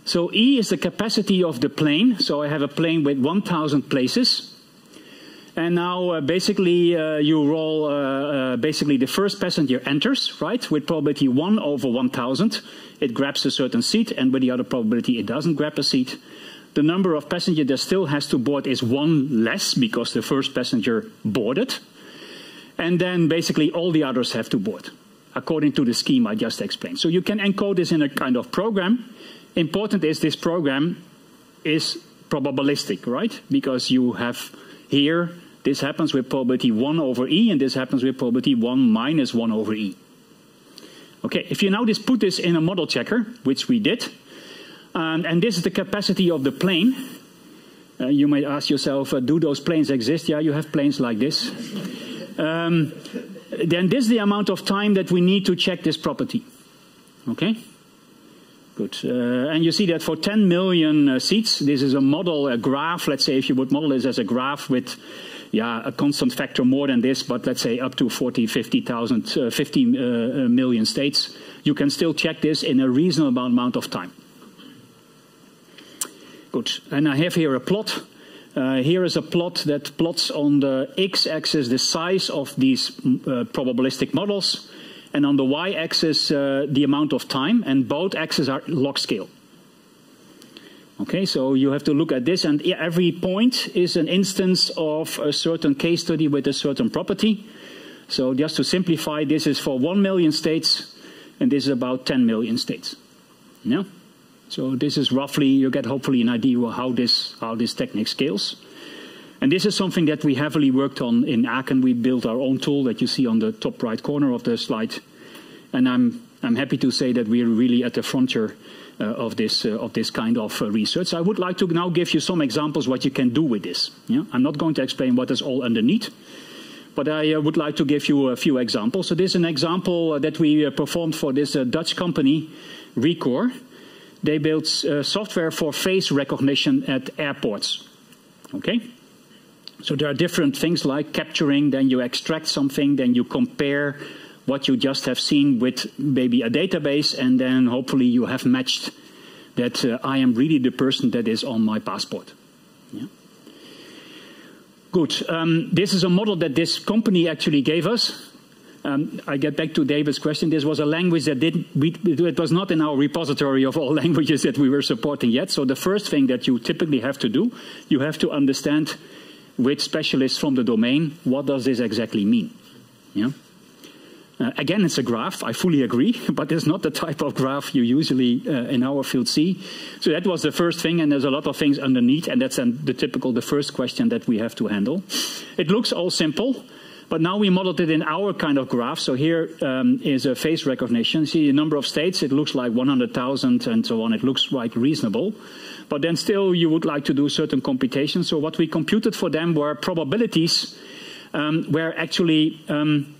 So E is the capacity of the plane. So I have a plane with 1,000 places. And now uh, basically uh, you roll, uh, uh, basically the first passenger enters, right, with probability 1 over 1000. It grabs a certain seat, and with the other probability it doesn't grab a seat. The number of passengers that still has to board is one less because the first passenger boarded. And then basically all the others have to board, according to the scheme I just explained. So you can encode this in a kind of program. Important is this program is probabilistic, right? Because you have here this happens with probability 1 over e, and this happens with probability 1 minus 1 over e. Okay, if you now just put this in a model checker, which we did, and, and this is the capacity of the plane, uh, you may ask yourself, uh, do those planes exist? Yeah, you have planes like this. Um, then this is the amount of time that we need to check this property. Okay? Good. Uh, and you see that for 10 million uh, seats, this is a model, a graph, let's say if you would model this as a graph with yeah, a constant factor more than this, but let's say up to 40, 50,000, uh, 50 uh, uh, million states, you can still check this in a reasonable amount of time. Good. And I have here a plot. Uh, here is a plot that plots on the x-axis the size of these uh, probabilistic models, and on the y-axis uh, the amount of time, and both axes are log scale. Okay, so you have to look at this, and every point is an instance of a certain case study with a certain property. So just to simplify, this is for 1 million states, and this is about 10 million states. Yeah? So this is roughly, you get hopefully an idea of how this, how this technique scales. And this is something that we heavily worked on in Aachen. We built our own tool that you see on the top right corner of the slide. And I'm, I'm happy to say that we're really at the frontier Uh, of this uh, of this kind of uh, research. I would like to now give you some examples what you can do with this. Yeah? I'm not going to explain what is all underneath, but I uh, would like to give you a few examples. So this is an example uh, that we performed for this Dutch company, Recor. They built software for face recognition at airports. Okay. So there are different things like capturing, then you extract something, then you compare what you just have seen with maybe a database, and then hopefully you have matched that uh, I am really the person that is on my passport. Yeah. Good. Um, this is a model that this company actually gave us. Um, I get back to David's question. This was a language that didn't, we, it was not in our repository of all languages that we were supporting yet. So the first thing that you typically have to do, you have to understand with specialists from the domain, what does this exactly mean? Yeah. Uh, again, it's a graph, I fully agree, but it's not the type of graph you usually uh, in our field see. So that was the first thing, and there's a lot of things underneath, and that's the typical, the first question that we have to handle. It looks all simple, but now we modeled it in our kind of graph. So here um, is a face recognition. See the number of states, it looks like 100,000 and so on. It looks like reasonable. But then still you would like to do certain computations. So what we computed for them were probabilities um, where actually um,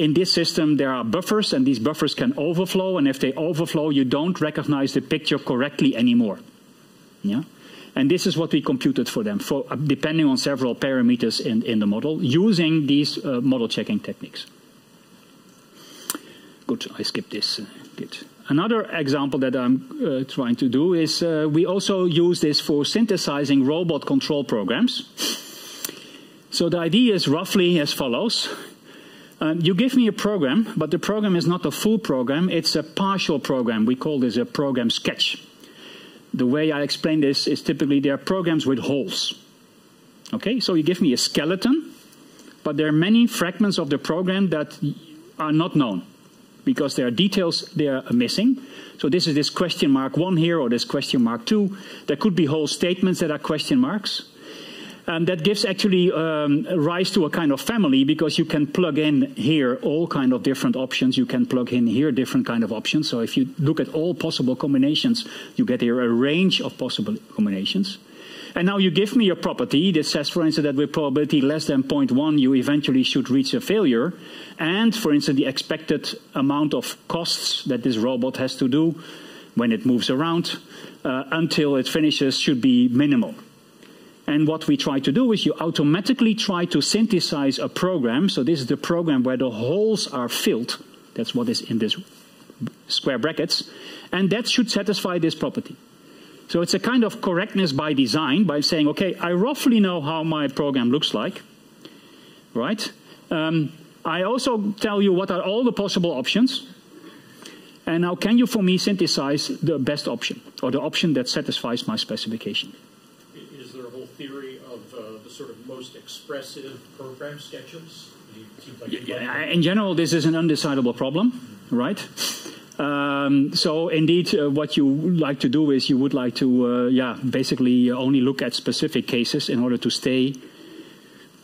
in this system, there are buffers, and these buffers can overflow, and if they overflow, you don't recognize the picture correctly anymore. Yeah? And this is what we computed for them, for, uh, depending on several parameters in, in the model, using these uh, model checking techniques. Good, I skipped this. Uh, good. Another example that I'm uh, trying to do is uh, we also use this for synthesizing robot control programs. So the idea is roughly as follows. Um, you give me a program, but the program is not a full program, it's a partial program. We call this a program sketch. The way I explain this is typically there are programs with holes. Okay, so you give me a skeleton, but there are many fragments of the program that are not known because there are details they are missing. So this is this question mark one here or this question mark two. There could be whole statements that are question marks. Um, that gives actually um, rise to a kind of family because you can plug in here all kind of different options. You can plug in here different kind of options. So if you look at all possible combinations, you get here a range of possible combinations. And now you give me a property that says, for instance, that with probability less than 0.1, you eventually should reach a failure. And, for instance, the expected amount of costs that this robot has to do when it moves around uh, until it finishes should be minimal. And what we try to do is you automatically try to synthesize a program. So this is the program where the holes are filled. That's what is in this square brackets. And that should satisfy this property. So it's a kind of correctness by design by saying, okay, I roughly know how my program looks like, right? Um, I also tell you what are all the possible options. And now can you for me synthesize the best option or the option that satisfies my specification? Sort of most expressive program sketches? Like yeah, in general, this is an undecidable problem, right? Um, so indeed, uh, what you like to do is you would like to, uh, yeah, basically only look at specific cases in order to stay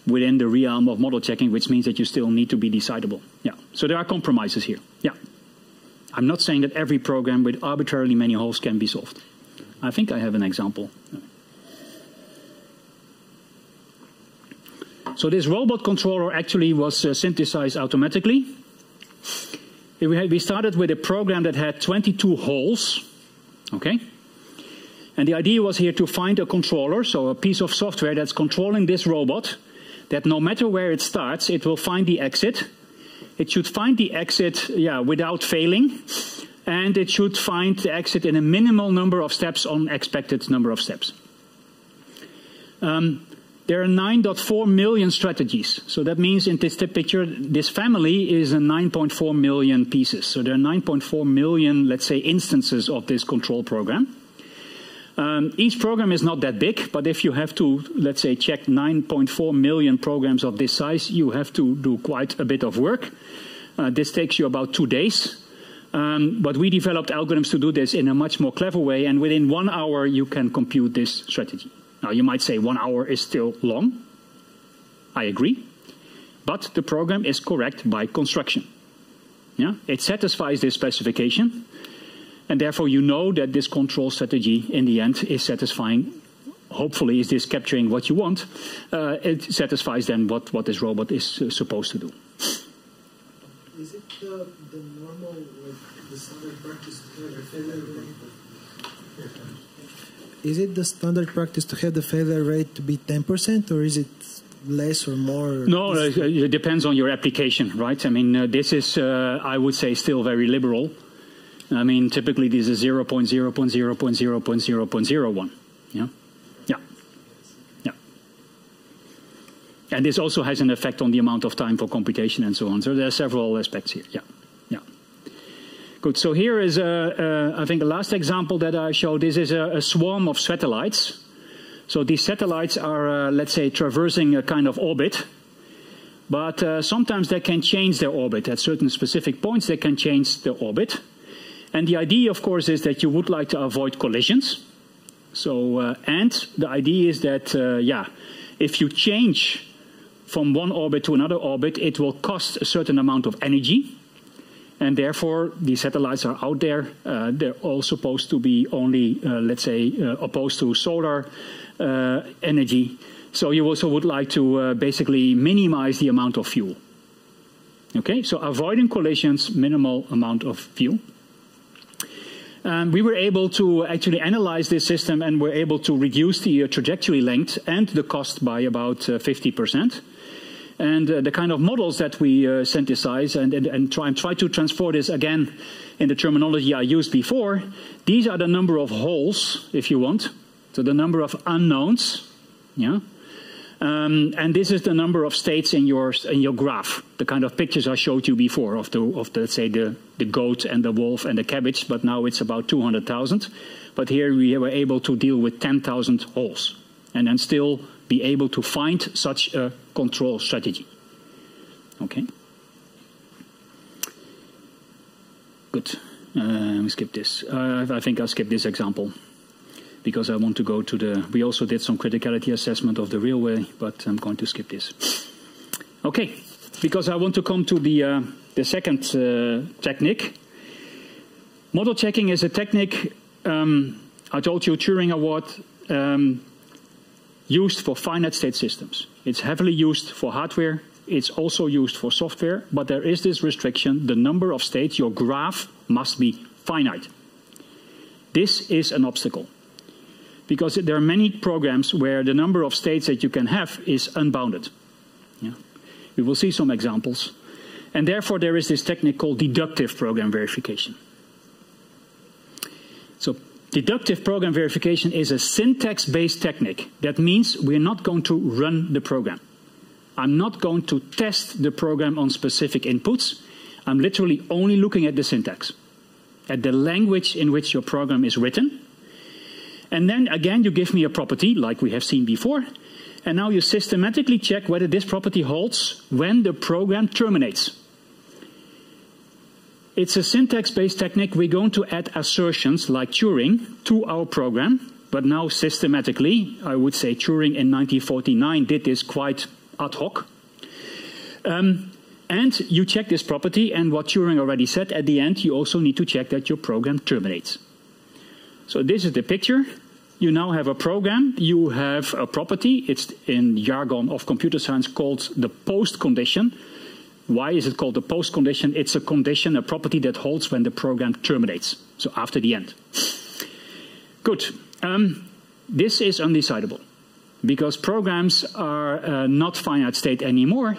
within the realm of model checking, which means that you still need to be decidable. Yeah. So there are compromises here. Yeah. I'm not saying that every program with arbitrarily many holes can be solved. I think I have an example. So this robot controller actually was uh, synthesized automatically. We, had, we started with a program that had 22 holes, okay? And the idea was here to find a controller, so a piece of software that's controlling this robot, that no matter where it starts, it will find the exit. It should find the exit yeah, without failing, and it should find the exit in a minimal number of steps on expected number of steps. Um, there are 9.4 million strategies. So that means in this picture, this family is a 9.4 million pieces. So there are 9.4 million, let's say, instances of this control program. Um, each program is not that big, but if you have to, let's say, check 9.4 million programs of this size, you have to do quite a bit of work. Uh, this takes you about two days. Um, but we developed algorithms to do this in a much more clever way, and within one hour you can compute this strategy. Now, you might say one hour is still long. I agree. But the program is correct by construction. Yeah? It satisfies this specification, and therefore you know that this control strategy in the end is satisfying. Hopefully, is this capturing what you want? Uh, it satisfies then what, what this robot is uh, supposed to do. Is it the, the normal, like the standard practice to have a failure rate? Is it the standard practice to have the failure rate to be 10%, or is it less or more? No, uh, it depends on your application, right? I mean, uh, this is, uh, I would say, still very liberal. I mean, typically this is 0.0.0.0.0.01. Yeah? Yeah. Yeah. And this also has an effect on the amount of time for computation and so on. So there are several aspects here. Yeah. Good. So here is, a, a, I think, the last example that I showed. This is a, a swarm of satellites. So these satellites are, uh, let's say, traversing a kind of orbit. But uh, sometimes they can change their orbit. At certain specific points, they can change their orbit. And the idea, of course, is that you would like to avoid collisions. So, uh, and the idea is that, uh, yeah, if you change from one orbit to another orbit, it will cost a certain amount of energy. And therefore, these satellites are out there. Uh, they're all supposed to be only, uh, let's say, uh, opposed to solar uh, energy. So you also would like to basically minimize the amount of fuel. Okay, so avoiding collisions, minimal amount of fuel. Um, we were able to actually analyze this system and were able to reduce the uh, trajectory length and the cost by about uh, 50%. And uh, the kind of models that we uh, synthesize and, and, and try, try to transfer this again in the terminology I used before, these are the number of holes, if you want, so the number of unknowns, yeah, um, and this is the number of states in your in your graph, the kind of pictures I showed you before of the of the, let's say the the goat and the wolf and the cabbage, but now it's about 200,000. But here we were able to deal with 10,000 holes, and then still be able to find such a control strategy. Okay. Good. Uh, we skip this. Uh, I think I'll skip this example because I want to go to the. We also did some criticality assessment of the railway, but I'm going to skip this. Okay, because I want to come to the uh, the second uh, technique. Model checking is a technique. Um, I told you Turing Award um, used for finite state systems. It's heavily used for hardware. It's also used for software, but there is this restriction: the number of states your graph must be finite. This is an obstacle because there are many programs where the number of states that you can have is unbounded. Yeah. We will see some examples. And therefore, there is this technique called deductive program verification. Deductive program verification is a syntax based technique. That means we're not going to run the program. I'm not going to test the program on specific inputs. I'm literally only looking at the syntax, at the language in which your program is written and then again, you give me a property like we have seen before. And now you systematically check whether this property holds when the program terminates. It's a syntax-based technique. We're going to add assertions like Turing to our program, but now systematically, I would say Turing in 1949 did this quite ad hoc. Um, and you check this property, and what Turing already said at the end, you also need to check that your program terminates. So this is the picture. You now have a program, you have a property. It's in jargon of computer science called the post condition. Why is it called a post condition? It's a condition, a property that holds when the program terminates, so after the end. Good. Um, this is undecidable because programs are uh, not finite state anymore.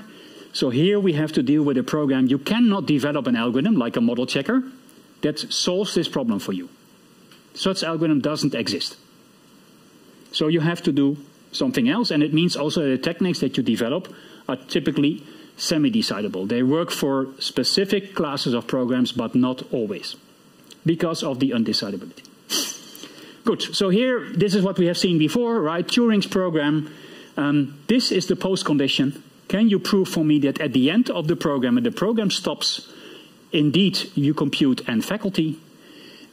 So here we have to deal with a program. You cannot develop an algorithm like a model checker that solves this problem for you. Such algorithm doesn't exist. So you have to do something else, and it means also the techniques that you develop are typically semi-decidable. They work for specific classes of programs, but not always, because of the undecidability. Good. So here, this is what we have seen before, right? Turing's program. Um, this is the post condition. Can you prove for me that at the end of the program, and the program stops, indeed you compute n faculty,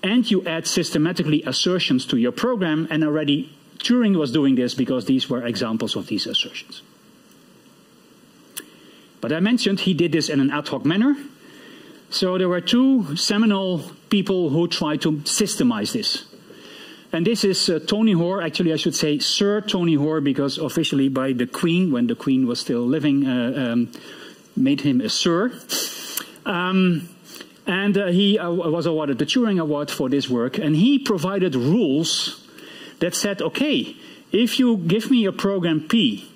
and you add systematically assertions to your program, and already Turing was doing this because these were examples of these assertions. But I mentioned he did this in an ad hoc manner. So there were two seminal people who tried to systemize this. And this is uh, Tony Hoare, actually I should say Sir Tony Hoare, because officially by the Queen, when the Queen was still living, uh, um, made him a Sir. Um, and uh, he uh, was awarded the Turing Award for this work, and he provided rules that said, okay, if you give me a program P,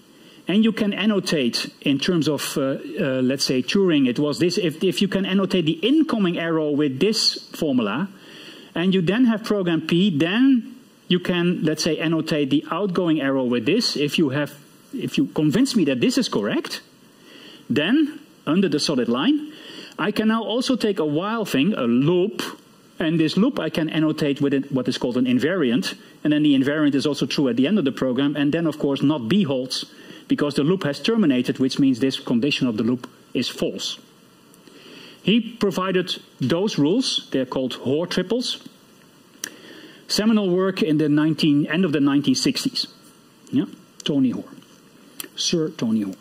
and you can annotate in terms of, uh, uh, let's say, Turing, it was this, if, if you can annotate the incoming arrow with this formula, and you then have program P, then you can, let's say, annotate the outgoing arrow with this. If you have, if you convince me that this is correct, then under the solid line, I can now also take a while thing, a loop, and this loop I can annotate with what is called an invariant, and then the invariant is also true at the end of the program, and then of course not B holds, because the loop has terminated, which means this condition of the loop is false. He provided those rules, they're called Hoare triples. Seminal work in the 19, end of the 1960s. Yeah, Tony Hoare. Sir Tony Hoare.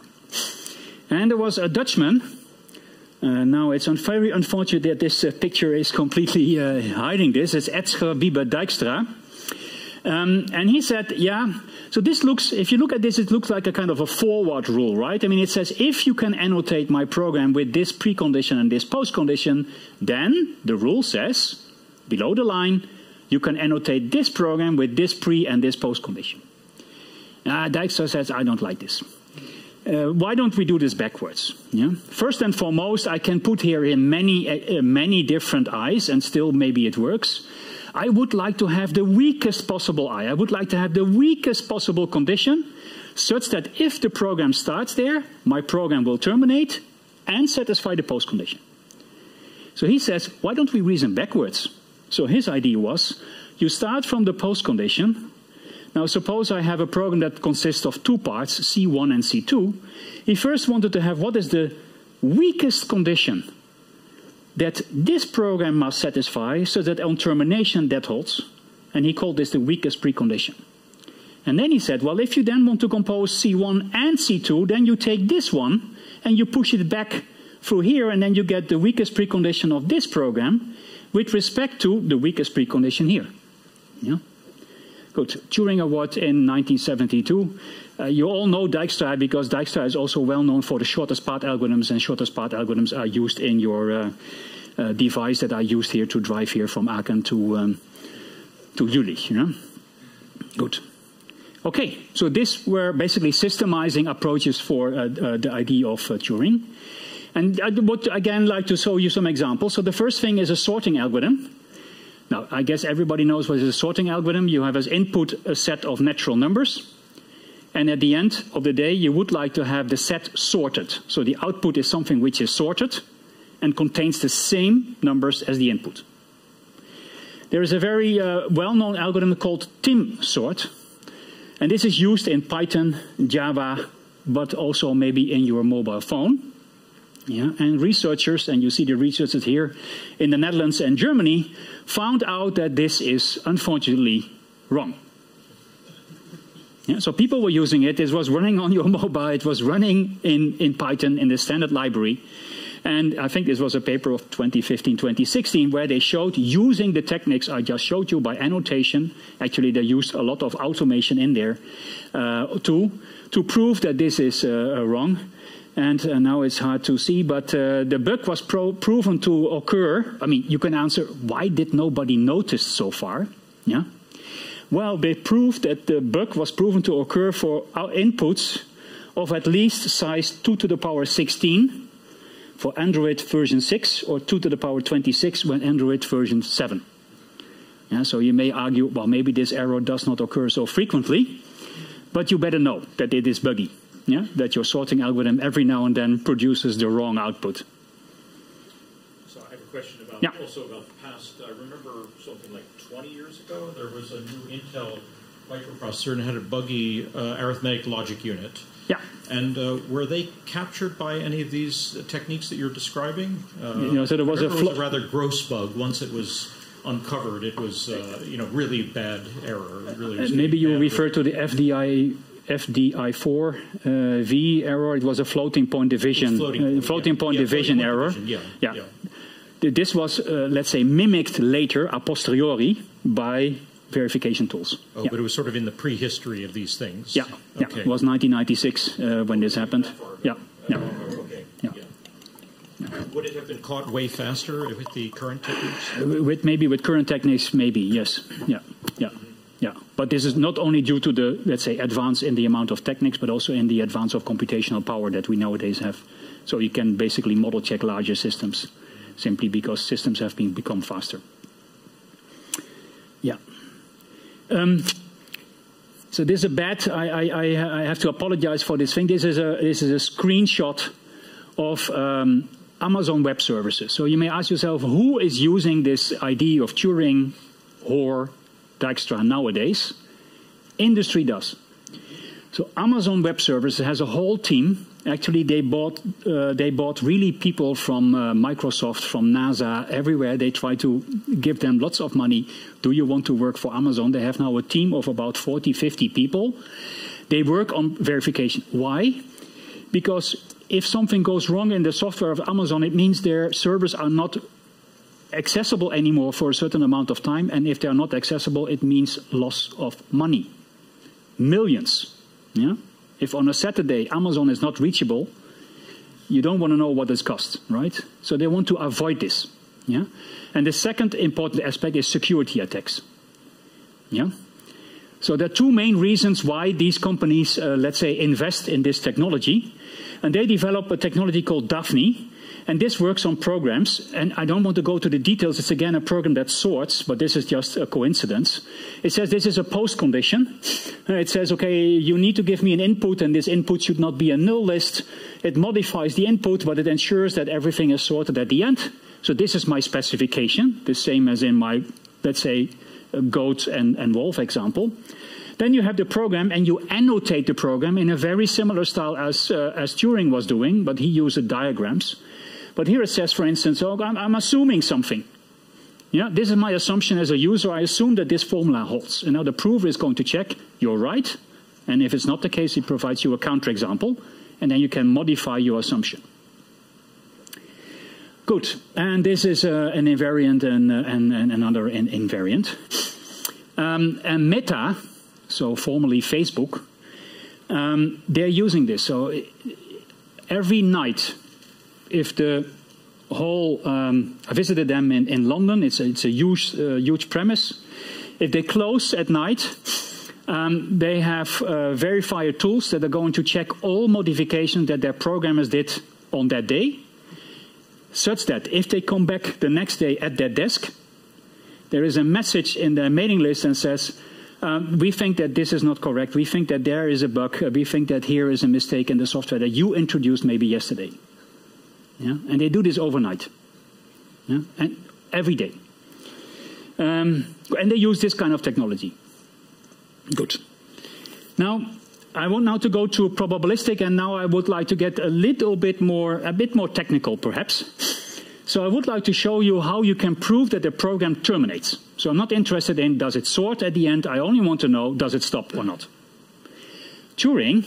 And there was a Dutchman, uh, now it's un very unfortunate that this uh, picture is completely uh, hiding this. It's Edsger Wybe Dijkstra. Um, and he said, yeah, so this looks, if you look at this, it looks like a kind of a forward rule, right? I mean, it says if you can annotate my program with this precondition and this postcondition, then the rule says, below the line, you can annotate this program with this pre and this postcondition. Uh, Dijkstra says, I don't like this. Uh, why don't we do this backwards? Yeah? First and foremost, I can put here in many, uh, many different eyes, and still maybe it works. I would like to have the weakest possible eye. I would like to have the weakest possible condition, such that if the program starts there, my program will terminate and satisfy the post condition. So he says, why don't we reason backwards? So his idea was, you start from the post condition. Now suppose I have a program that consists of two parts, C1 and C2. He first wanted to have what is the weakest condition that this program must satisfy so that on termination that holds. And he called this the weakest precondition. And then he said, well, if you then want to compose C1 and C2, then you take this one and you push it back through here, and then you get the weakest precondition of this program with respect to the weakest precondition here. Yeah? Good. Turing Award in 1972. Uh, you all know Dijkstra because Dijkstra is also well known for the shortest path algorithms, and shortest path algorithms are used in your uh, uh, device that I used here to drive here from Aachen to um, to Jülich. You know? Good. Okay, so this were basically systemizing approaches for uh, uh, the idea of Turing. And I would again like to show you some examples. So the first thing is a sorting algorithm. Now, I guess everybody knows what is a sorting algorithm. You have as input a set of natural numbers. And at the end of the day, you would like to have the set sorted. So the output is something which is sorted and contains the same numbers as the input. There is a very uh, well-known algorithm called TimSort. And this is used in Python, Java, but also maybe in your mobile phone. Yeah, and researchers, and you see the researchers here in the Netherlands and Germany, found out that this is unfortunately wrong. Yeah, so people were using it. It was running on your mobile. It was running in, in Python in the standard library. And I think this was a paper of 2015, 2016, where they showed using the techniques I just showed you by annotation. Actually, they used a lot of automation in there uh, to, to prove that this is uh, wrong and uh, now it's hard to see, but uh, the bug was pro proven to occur. I mean, you can answer, why did nobody notice so far? Yeah. Well, they proved that the bug was proven to occur for inputs of at least size 2 to the power 16 for Android version 6 or 2 to the power 26 when Android version 7. Yeah, so you may argue, well, maybe this error does not occur so frequently, but you better know that it is buggy, yeah? that your sorting algorithm every now and then produces the wrong output. So I have a question about yeah. also about the past. I remember something like 20 years ago, there was a new Intel microprocessor and had a buggy uh, arithmetic logic unit. Yeah. And uh, were they captured by any of these techniques that you're describing? Uh, you know, so there was a, was a rather gross bug once it was uncovered. It was, uh, you know, really bad error. Really maybe you refer to the FDI FDI4 uh, V error. It was a floating point division, floating, uh, floating yeah. point yeah, division floating error. Division. Yeah. yeah. Yeah. This was, uh, let's say, mimicked later a posteriori by verification tools. Oh, but it was sort of in the prehistory of these things. Yeah. Okay. Yeah. It was 1996 uh, when this happened. Yeah. Yeah. okay. Yeah. Would it have been caught way faster with the current techniques? With maybe with current techniques, maybe yes. Yeah, yeah, yeah. But this is not only due to the let's say advance in the amount of techniques, but also in the advance of computational power that we nowadays have. So you can basically model check larger systems simply because systems have been become faster. Yeah. Um, so this is a bad. I, I, I have to apologize for this thing. This is a this is a screenshot of um, Amazon Web Services. So you may ask yourself, who is using this idea of Turing, or Dijkstra nowadays? Industry does. So Amazon Web Services has a whole team. Actually, they bought uh, they bought really people from uh, Microsoft, from NASA, everywhere. They try to give them lots of money. Do you want to work for Amazon? They have now a team of about 40, 50 people. They work on verification. Why? Because if something goes wrong in the software of Amazon, it means their servers are not accessible anymore for a certain amount of time. And if they are not accessible, it means loss of money. Millions. Yeah? If on a Saturday Amazon is not reachable, you don't want to know what this costs, right? So they want to avoid this. Yeah? And the second important aspect is security attacks. Yeah? So there are two main reasons why these companies, uh, let's say, invest in this technology. And they develop a technology called Dafny. And this works on programs. And I don't want to go to the details. It's again a program that sorts, but this is just a coincidence. It says this is a post condition. Uh, it says, okay, you need to give me an input, and this input should not be a null list. It modifies the input, but it ensures that everything is sorted at the end. So this is my specification, the same as in my, let's say, goat and, and wolf example. Then you have the program and you annotate the program in a very similar style as, uh, as Turing was doing, but he used diagrams. But here it says, for instance, oh, I'm, I'm assuming something. Yeah, this is my assumption as a user. I assume that this formula holds. And now the prover is going to check, you're right. And if it's not the case, it provides you a counterexample. And then you can modify your assumption. Good. And this is uh, an invariant and, uh, and, and another in, invariant. Um, and Meta so formerly Facebook, um, they're using this. So every night, if the whole, um, I visited them in, in London, it's a, it's a huge, uh, huge premise. If they close at night, um, they have uh, verifier tools that are going to check all modifications that their programmers did on that day, such that if they come back the next day at their desk, there is a message in their mailing list that says, um, we think that this is not correct. We think that there is a bug. We think that here is a mistake in the software that you introduced maybe yesterday. Yeah? And they do this overnight. Yeah? And every day. Um, and they use this kind of technology. Good. Now, I want now to go to probabilistic, and now I would like to get a little bit more, a bit more technical, perhaps. So I would like to show you how you can prove that the program terminates. So I'm not interested in does it sort at the end, I only want to know does it stop or not. Turing,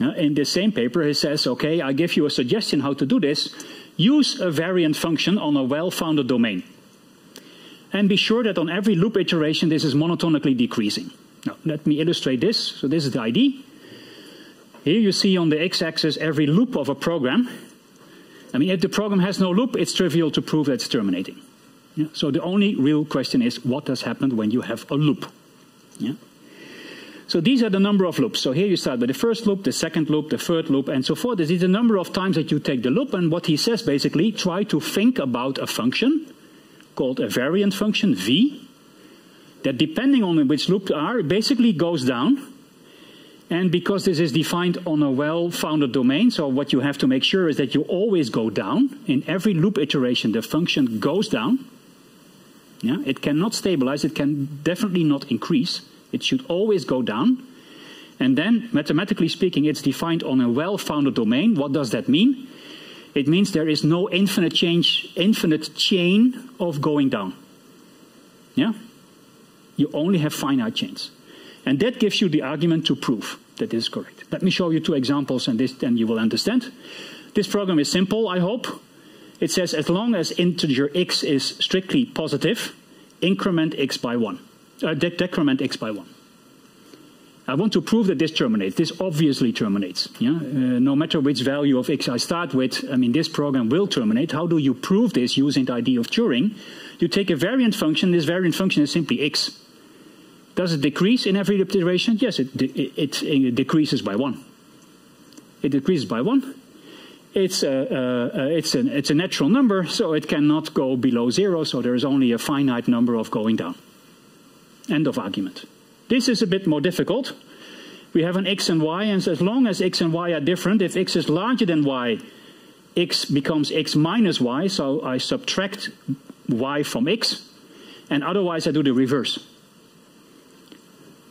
in this same paper, he says, okay, I give you a suggestion how to do this. Use a variant function on a well-founded domain. And be sure that on every loop iteration this is monotonically decreasing. Now, let me illustrate this. So this is the ID. Here you see on the x-axis every loop of a program. I mean, if the program has no loop, it's trivial to prove that it's terminating. Yeah? So the only real question is what has happened when you have a loop? Yeah. So these are the number of loops. So here you start with the first loop, the second loop, the third loop, and so forth. This is the number of times that you take the loop, and what he says basically, try to think about a function called a variant function, v, that depending on which loop are, basically goes down. And because this is defined on a well-founded domain, so what you have to make sure is that you always go down. In every loop iteration, the function goes down. Yeah, it cannot stabilize, it can definitely not increase. It should always go down. And then, mathematically speaking, it's defined on a well-founded domain. What does that mean? It means there is no infinite change, infinite chain of going down. Yeah? You only have finite chains. And that gives you the argument to prove that this is correct. Let me show you two examples and this then you will understand. This program is simple, I hope. It says as long as integer x is strictly positive, increment x by 1. Uh, de decrement x by 1. I want to prove that this terminates. This obviously terminates. Yeah? Uh, no matter which value of x I start with, I mean, this program will terminate. How do you prove this using the idea of Turing? You take a variant function. This variant function is simply x. Does it decrease in every iteration? Yes, it, it, it, decreases by 1. It decreases by 1. It's a, uh, it's, an, it's a natural number, so it cannot go below 0, so there is only a finite number of going down. End of argument. This is a bit more difficult. We have an x and y, and as long as x and y are different, if x is larger than y, x becomes x minus y, so I subtract y from x, and otherwise I do the reverse.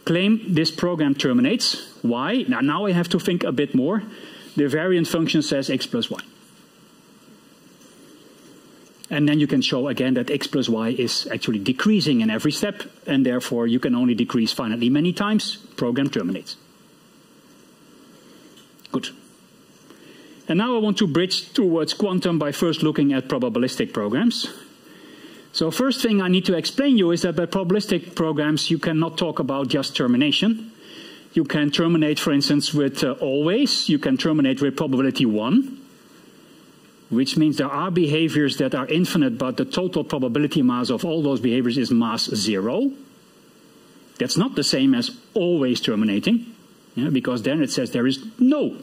Claim this program terminates. Why? Now, now I have to think a bit more. The variant function says x plus y. And then you can show again that x plus y is actually decreasing in every step, and therefore you can only decrease finitely many times. Program terminates. Good. And now I want to bridge towards quantum by first looking at probabilistic programs. So first thing I need to explain you is that by probabilistic programs you cannot talk about just termination. You can terminate, for instance, with uh, always. You can terminate with probability 1 which means there are behaviors that are infinite, but the total probability mass of all those behaviors is mass zero. That's not the same as always terminating, yeah, because then it says there is no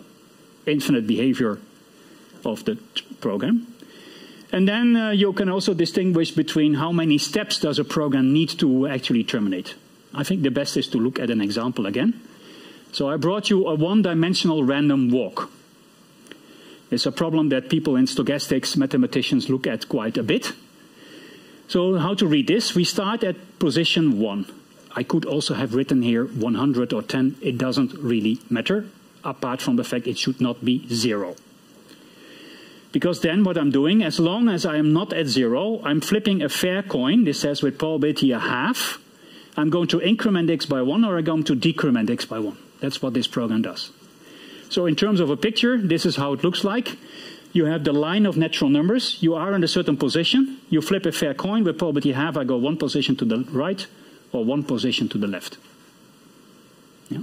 infinite behavior of the program. And then uh, you can also distinguish between how many steps does a program need to actually terminate. I think the best is to look at an example again. So I brought you a one-dimensional random walk. It's a problem that people in stochastics, mathematicians, look at quite a bit. So how to read this? We start at position 1. I could also have written here 100 or 10. It doesn't really matter, apart from the fact it should not be 0. Because then what I'm doing, as long as I am not at 0, I'm flipping a fair coin. This says with probability a half. I'm going to increment x by 1 or I'm going to decrement x by 1. That's what this program does. So in terms of a picture, this is how it looks like. You have the line of natural numbers. You are in a certain position. You flip a fair coin with probability half. I go one position to the right or one position to the left. Yeah?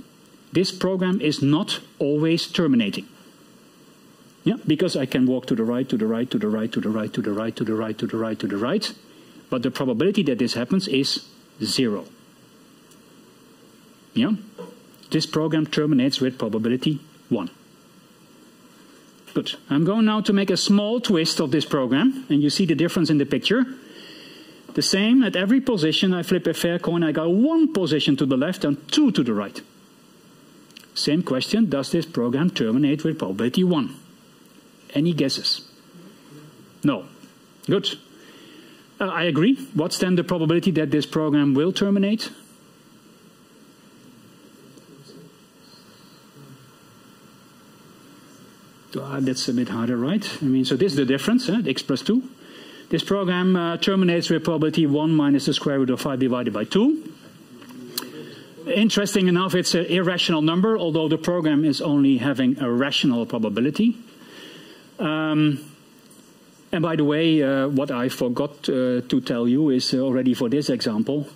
This program is not always terminating. Yeah, because I can walk to the right, to the right, to the right, to the right, to the right, to the right, to the right, to the right. But the probability that this happens is zero. Yeah? This program terminates with probability 1. Good. I'm going now to make a small twist of this program, and you see the difference in the picture. The same, at every position I flip a fair coin, I go one position to the left and two to the right. Same question, does this program terminate with probability 1? Any guesses? No. Good. Uh, I agree. What's then the probability that this program will terminate? Uh, that's a bit harder, right? I mean, so this is the difference, eh? x plus 2. This program uh, terminates with probability 1 minus the square root of 5 divided by 2. Interesting enough, it's an irrational number, although the program is only having a rational probability. Um, and by the way, uh, what I forgot uh, to tell you is already for this example,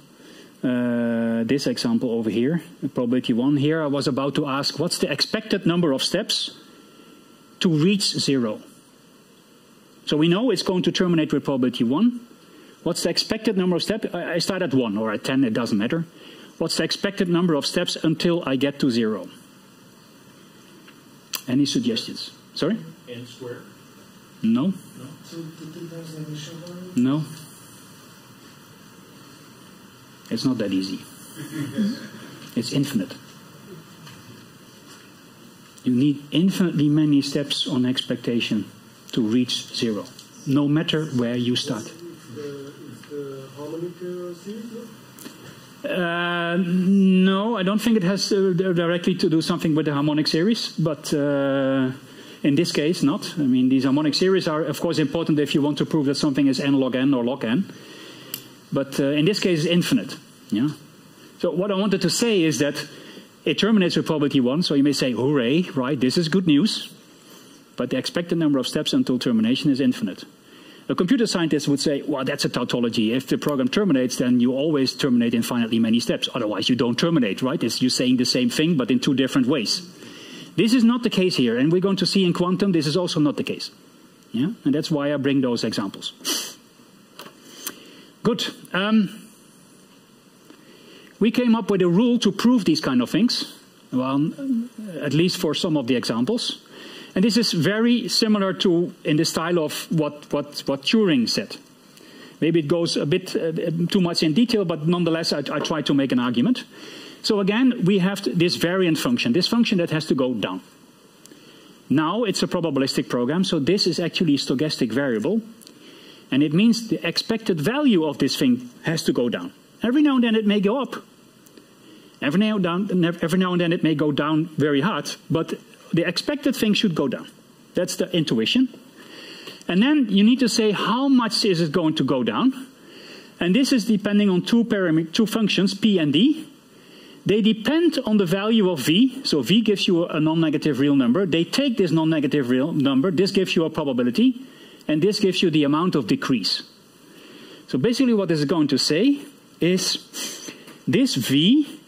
uh, this example over here, probability 1 here, I was about to ask what's the expected number of steps to reach zero. So we know it's going to terminate with probability 1. What's the expected number of steps? I start at 1 or at 10, it doesn't matter. What's the expected number of steps until I get to zero? Any suggestions? Sorry? N squared? No? No. So the two times the initial value? No? It's not that easy. it's infinite. You need infinitely many steps on expectation to reach zero, no matter where you start. The, the harmonic uh, series? No? Uh, no, I don't think it has uh, directly to do something with the harmonic series, but uh, in this case, not. I mean, these harmonic series are, of course, important if you want to prove that something is n log n or log n. But uh, in this case, it's infinite. Yeah. So what I wanted to say is that it terminates with probability one. So you may say, "Hooray! Right? This is good news." But the expected number of steps until termination is infinite. A computer scientist would say, well, that's a tautology. If the program terminates, then you always terminate infinitely many steps. Otherwise, you don't terminate, right? It's you saying the same thing, but in two different ways. This is not the case here, and we're going to see in quantum this is also not the case. Yeah? And that's why I bring those examples. Good. Um, we came up with a rule to prove these kind of things, well, at least for some of the examples. And this is very similar to in the style of what, what, what Turing said. Maybe it goes a bit uh, too much in detail, but nonetheless, I, I try to make an argument. So again, we have this variant function, this function that has to go down. Now it's a probabilistic program, so this is actually a stochastic variable. And it means the expected value of this thing has to go down. Every now and then it may go up. Every now, down, every now and then it may go down very hard, but the expected thing should go down. That's the intuition. And then you need to say how much is it going to go down. And this is depending on two, two functions, p and d. They depend on the value of v. So v gives you a non-negative real number. They take this non-negative real number. This gives you a probability. And this gives you the amount of decrease. So basically what this is going to say is this v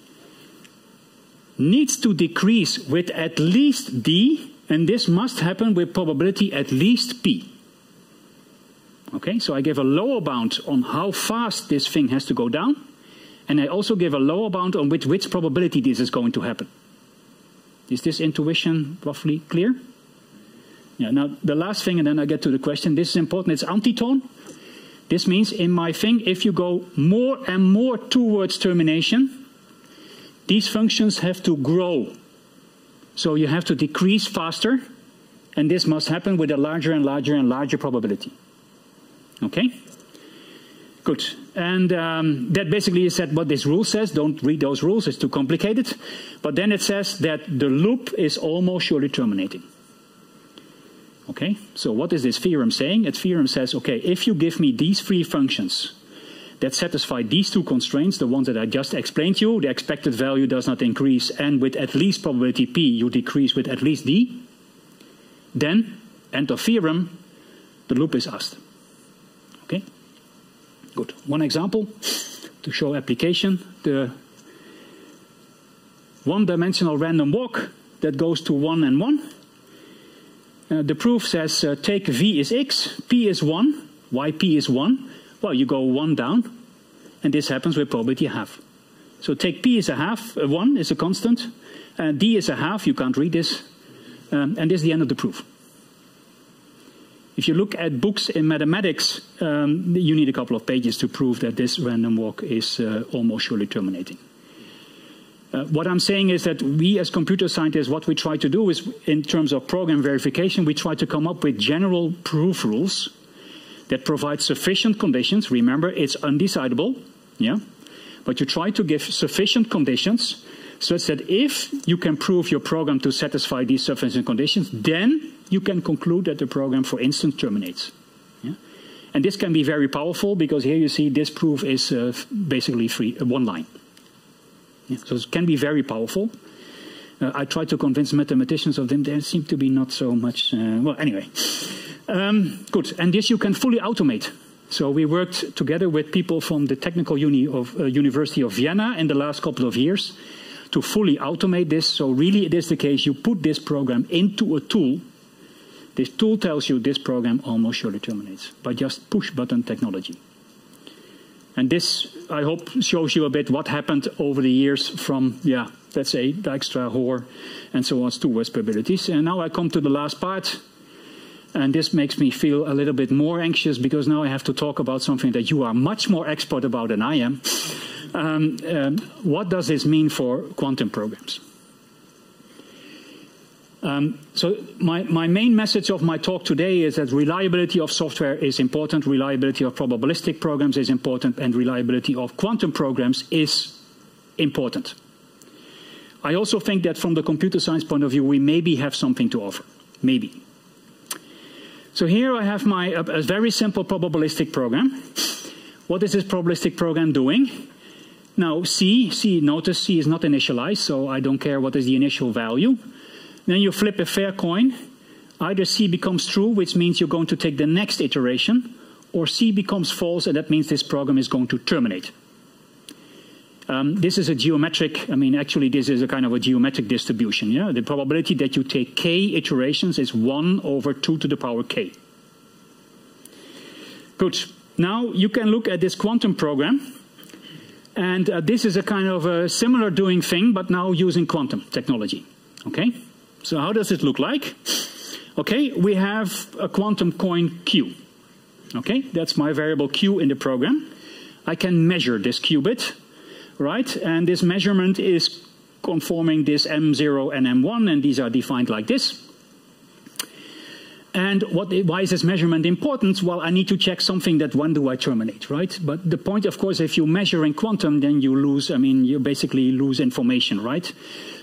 needs to decrease with at least d, and this must happen with probability at least p. Okay, so I give a lower bound on how fast this thing has to go down, and I also give a lower bound on with which probability this is going to happen. Is this intuition roughly clear? Yeah, now the last thing, and then I get to the question. This is important, it's antitone. This means in my thing, if you go more and more towards termination, these functions have to grow. So you have to decrease faster, and this must happen with a larger and larger and larger probability. Okay? Good. And um, that basically is what this rule says. Don't read those rules, it's too complicated. But then it says that the loop is almost surely terminating. Okay? So what is this theorem saying? Its theorem says, okay, if you give me these three functions, that satisfy these two constraints, the ones that I just explained to you, the expected value does not increase, and with at least probability p, you decrease with at least d, then, end of theorem, the loop is asked. Okay? Good. One example to show application. The one-dimensional random walk that goes to 1 and 1. Uh, the proof says uh, take v is x, p is 1, yp is 1. Well, you go one down, and this happens with probability half. So take p is a half, uh, 1 is a constant, and d is a half, you can't read this, um, and this is the end of the proof. If you look at books in mathematics, um, you need a couple of pages to prove that this random walk is uh, almost surely terminating. Uh, what I'm saying is that we as computer scientists, what we try to do is, in terms of program verification, we try to come up with general proof rules that provides sufficient conditions. Remember, it's undecidable, yeah? But you try to give sufficient conditions such that if you can prove your program to satisfy these sufficient conditions, then you can conclude that the program, for instance, terminates. Yeah? And this can be very powerful because here you see this proof is uh, basically three, uh, one line. Yeah? So it can be very powerful. Uh, I try to convince mathematicians of them, there seem to be not so much. Uh, well, anyway. Um, good, and this you can fully automate. So we worked together with people from the Technical Uni of, uh, University of Vienna in the last couple of years to fully automate this. So really it is the case you put this program into a tool. This tool tells you this program almost surely terminates by just push button technology. And this, I hope, shows you a bit what happened over the years from, yeah, let's say Dijkstra, Hoare, and so on to WESP abilities. And now I come to the last part. And this makes me feel a little bit more anxious because now I have to talk about something that you are much more expert about than I am. Um, um, what does this mean for quantum programs? Um, so my, my main message of my talk today is that reliability of software is important, reliability of probabilistic programs is important, and reliability of quantum programs is important. I also think that from the computer science point of view, we maybe have something to offer. Maybe. So here I have my a, very simple probabilistic program. What is this probabilistic program doing? Now C, C, notice C is not initialized, so I don't care what is the initial value. Then you flip a fair coin. Either C becomes true, which means you're going to take the next iteration, or C becomes false, and that means this program is going to terminate. Um, this is a geometric, I mean, actually, this is a kind of a geometric distribution. Yeah? The probability that you take k iterations is 1 over 2 to the power k. Good. Now you can look at this quantum program. And uh, this is a kind of a similar doing thing, but now using quantum technology. Okay? So how does it look like? Okay, we have a quantum coin Q. Okay, that's my variable Q in the program. I can measure this qubit, right? And this measurement is conforming this M0 and M1, and these are defined like this. And what, why is this measurement important? Well, I need to check something that when do I terminate, right? But the point, of course, if you measure in quantum, then you lose, I mean, you basically lose information, right?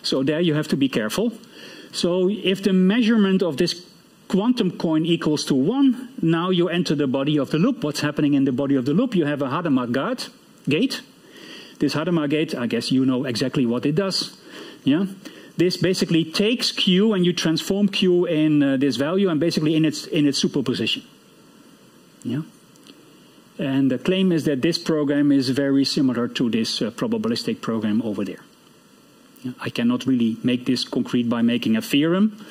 So there you have to be careful. So if the measurement of this quantum coin equals to 1, now you enter the body of the loop. What's happening in the body of the loop? You have a Hadamard gate. This Hadamard gate, I guess you know exactly what it does. Yeah. This basically takes Q and you transform Q in uh, this value and basically in its in its superposition. Yeah. And the claim is that this program is very similar to this uh, probabilistic program over there. I cannot really make this concrete by making a theorem,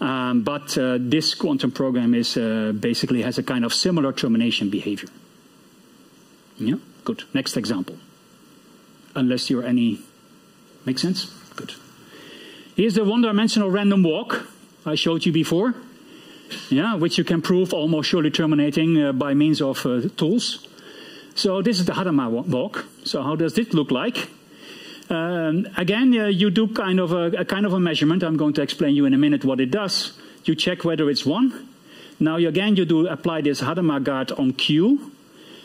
um, but uh, this quantum program is uh, basically has a kind of similar termination behavior. Yeah, good. Next example. Unless you're any, make sense? Good. Here's the one-dimensional random walk I showed you before. Yeah, which you can prove almost surely terminating uh, by means of uh, tools. So this is the Hadamard walk. So how does this look like? Um, again, uh, you do kind of a, a, kind of a measurement. I'm going to explain you in a minute what it does. You check whether it's one. Now, you, again, you do apply this Hadamard guard on Q,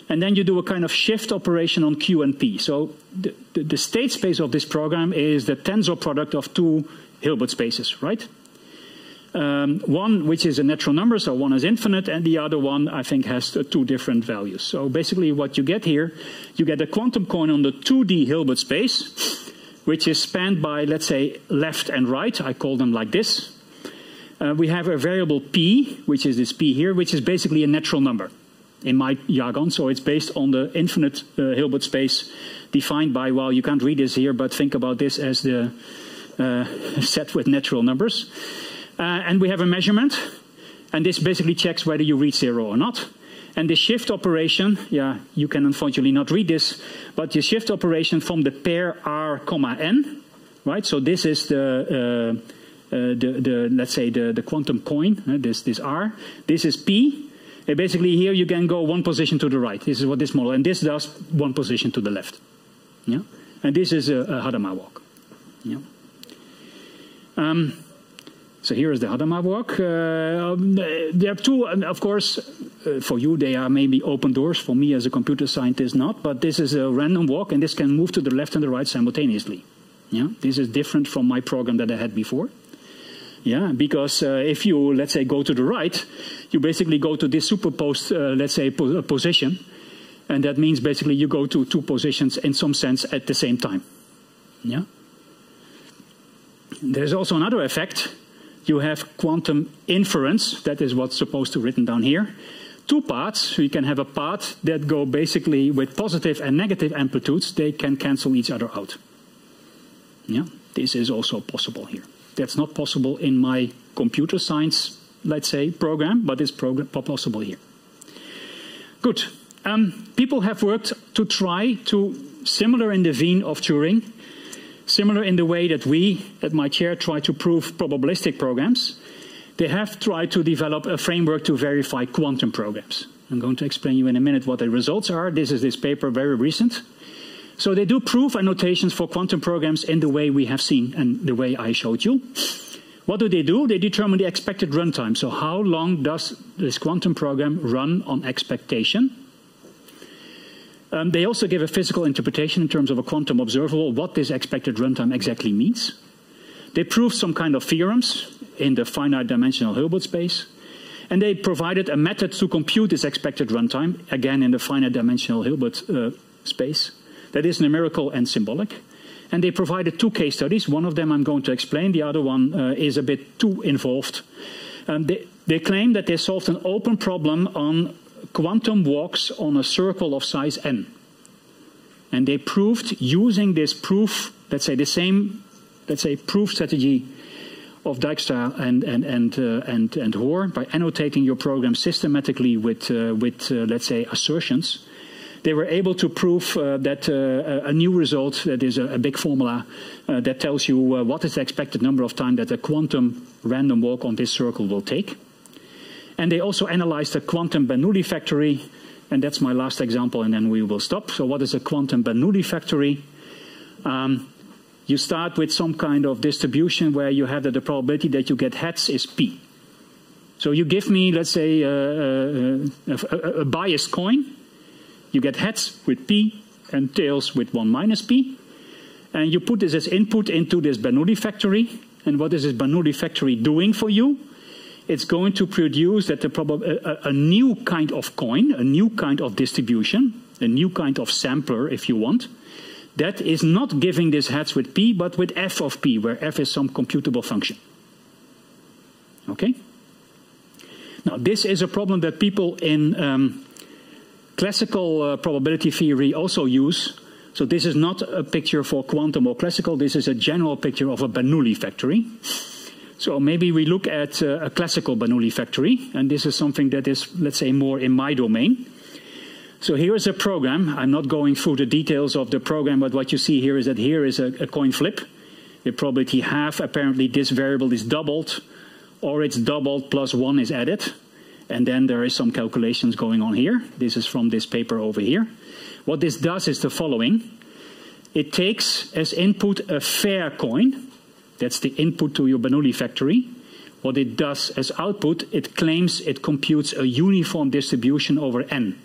and then you do a kind of shift operation on Q and P. So the, the, the state space of this program is the tensor product of two Hilbert spaces, right? Um, one which is a natural number, so one is infinite, and the other one I think has uh, two different values. So basically what you get here, you get a quantum coin on the 2D Hilbert space, which is spanned by, let's say, left and right. I call them like this. Uh, we have a variable p, which is this p here, which is basically a natural number in my jargon. So it's based on the infinite uh, Hilbert space defined by, well, you can't read this here, but think about this as the uh, set with natural numbers. Uh, and we have a measurement, and this basically checks whether you reach zero or not. And the shift operation, yeah, you can unfortunately not read this, but the shift operation from the pair r comma n, right? So this is the, uh, uh, the, the, let's say the, the quantum coin, uh, this, this r. This is p. Uh, basically here you can go one position to the right. This is what this model, and this does one position to the left. Yeah? And this is a, a Hadamard walk. Yeah? Um, so here is the Hadamard walk. Uh, um, there are two, of course, uh, for you they are maybe open doors. For me as a computer scientist, not. But this is a random walk, and this can move to the left and the right simultaneously. Yeah, this is different from my program that I had before. Yeah, because uh, if you, let's say, go to the right, you basically go to this superposed, uh, let's say, po position. And that means basically you go to two positions in some sense at the same time. Yeah. There's also another effect you have quantum interference, that is what's supposed to written down here. Two paths, so you can have a path that go basically with positive and negative amplitudes, they can cancel each other out. Yeah, this is also possible here. That's not possible in my computer science, let's say, program, but it's possible here. Good. Um, people have worked to try to, similar in the vein of Turing, similar in the way that we at my chair try to prove probabilistic programs, they have tried to develop a framework to verify quantum programs. I'm going to explain you in a minute what the results are. This is this paper, very recent. So they do proof annotations for quantum programs in the way we have seen and the way I showed you. What do they do? They determine the expected runtime. So how long does this quantum program run on expectation? Um, they also give a physical interpretation in terms of a quantum observable, what this expected runtime exactly means. They prove some kind of theorems in the finite dimensional Hilbert space. And they provided a method to compute this expected runtime, again in the finite dimensional Hilbert uh, space, that is numerical and symbolic. And they provided two case studies. One of them I'm going to explain, the other one uh, is a bit too involved. Um, they, they claim that they solved an open problem on quantum walks on a circle of size n. And they proved using this proof, let's say the same, let's say proof strategy of Dijkstra and and and uh, and and Hoare by annotating your program systematically with uh, with uh, let's say assertions. They were able to prove uh, that uh, a new result that is a, a big formula uh, that tells you what is the expected number of time that a quantum random walk on this circle will take. And they also analyzed the quantum Bernoulli factory, and that's my last example, and then we will stop. So what is a quantum Bernoulli factory? Um, you start with some kind of distribution where you have that the probability that you get heads is p. So you give me, let's say, uh, uh, a, a, biased coin. You get heads with p and tails with 1 minus p. And you put this as input into this Bernoulli factory. And what is this Bernoulli factory doing for you? It's going to produce that the a, a new kind of coin, a new kind of distribution, a new kind of sampler, if you want, that is not giving this heads with p, but with f of p, where f is some computable function. Okay? Now, this is a problem that people in um, classical uh, probability theory also use. So this is not a picture for quantum or classical, this is a general picture of a Bernoulli factory. So maybe we look at uh, a classical Bernoulli factory, and this is something that is, let's say, more in my domain. So here is a program. I'm not going through the details of the program, but what you see here is that here is a, a coin flip. The probability half, apparently this variable is doubled, or it's doubled plus one is added. And then there is some calculations going on here. This is from this paper over here. What this does is the following. It takes as input a fair coin. That's the input to your Bernoulli factory. What it does as output, it claims it computes a uniform distribution over n.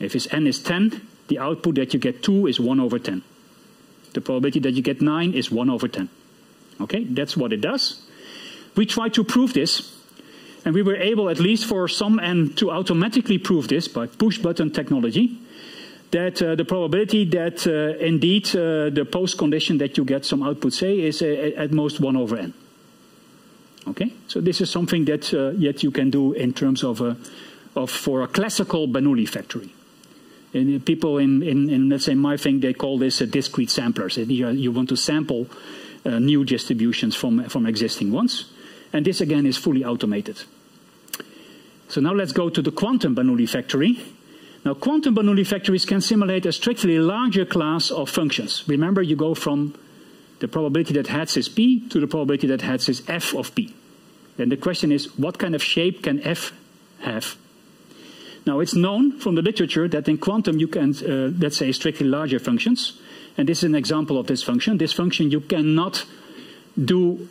If it's n is 10, the output that you get 2 is 1 over 10. The probability that you get 9 is 1 over 10. Okay, that's what it does. We try to prove this, and we were able, at least for some n, to automatically prove this by push button technology. That uh, the probability that uh, indeed uh, the post condition that you get some output, say, is uh, at most 1 over n. Okay, so this is something that uh, yet you can do in terms of, a, of for a classical Bernoulli factory. And people in, in, in, let's say, my thing, they call this a discrete samplers. You, you want to sample uh, new distributions from, from existing ones. And this, again, is fully automated. So now let's go to the quantum Bernoulli factory. Now, quantum Bernoulli factories can simulate a strictly larger class of functions. Remember, you go from the probability that heads is p to the probability that heads is f of p. Then the question is, what kind of shape can f have? Now, it's known from the literature that in quantum you can, uh, let's say, strictly larger functions. And this is an example of this function. This function you cannot do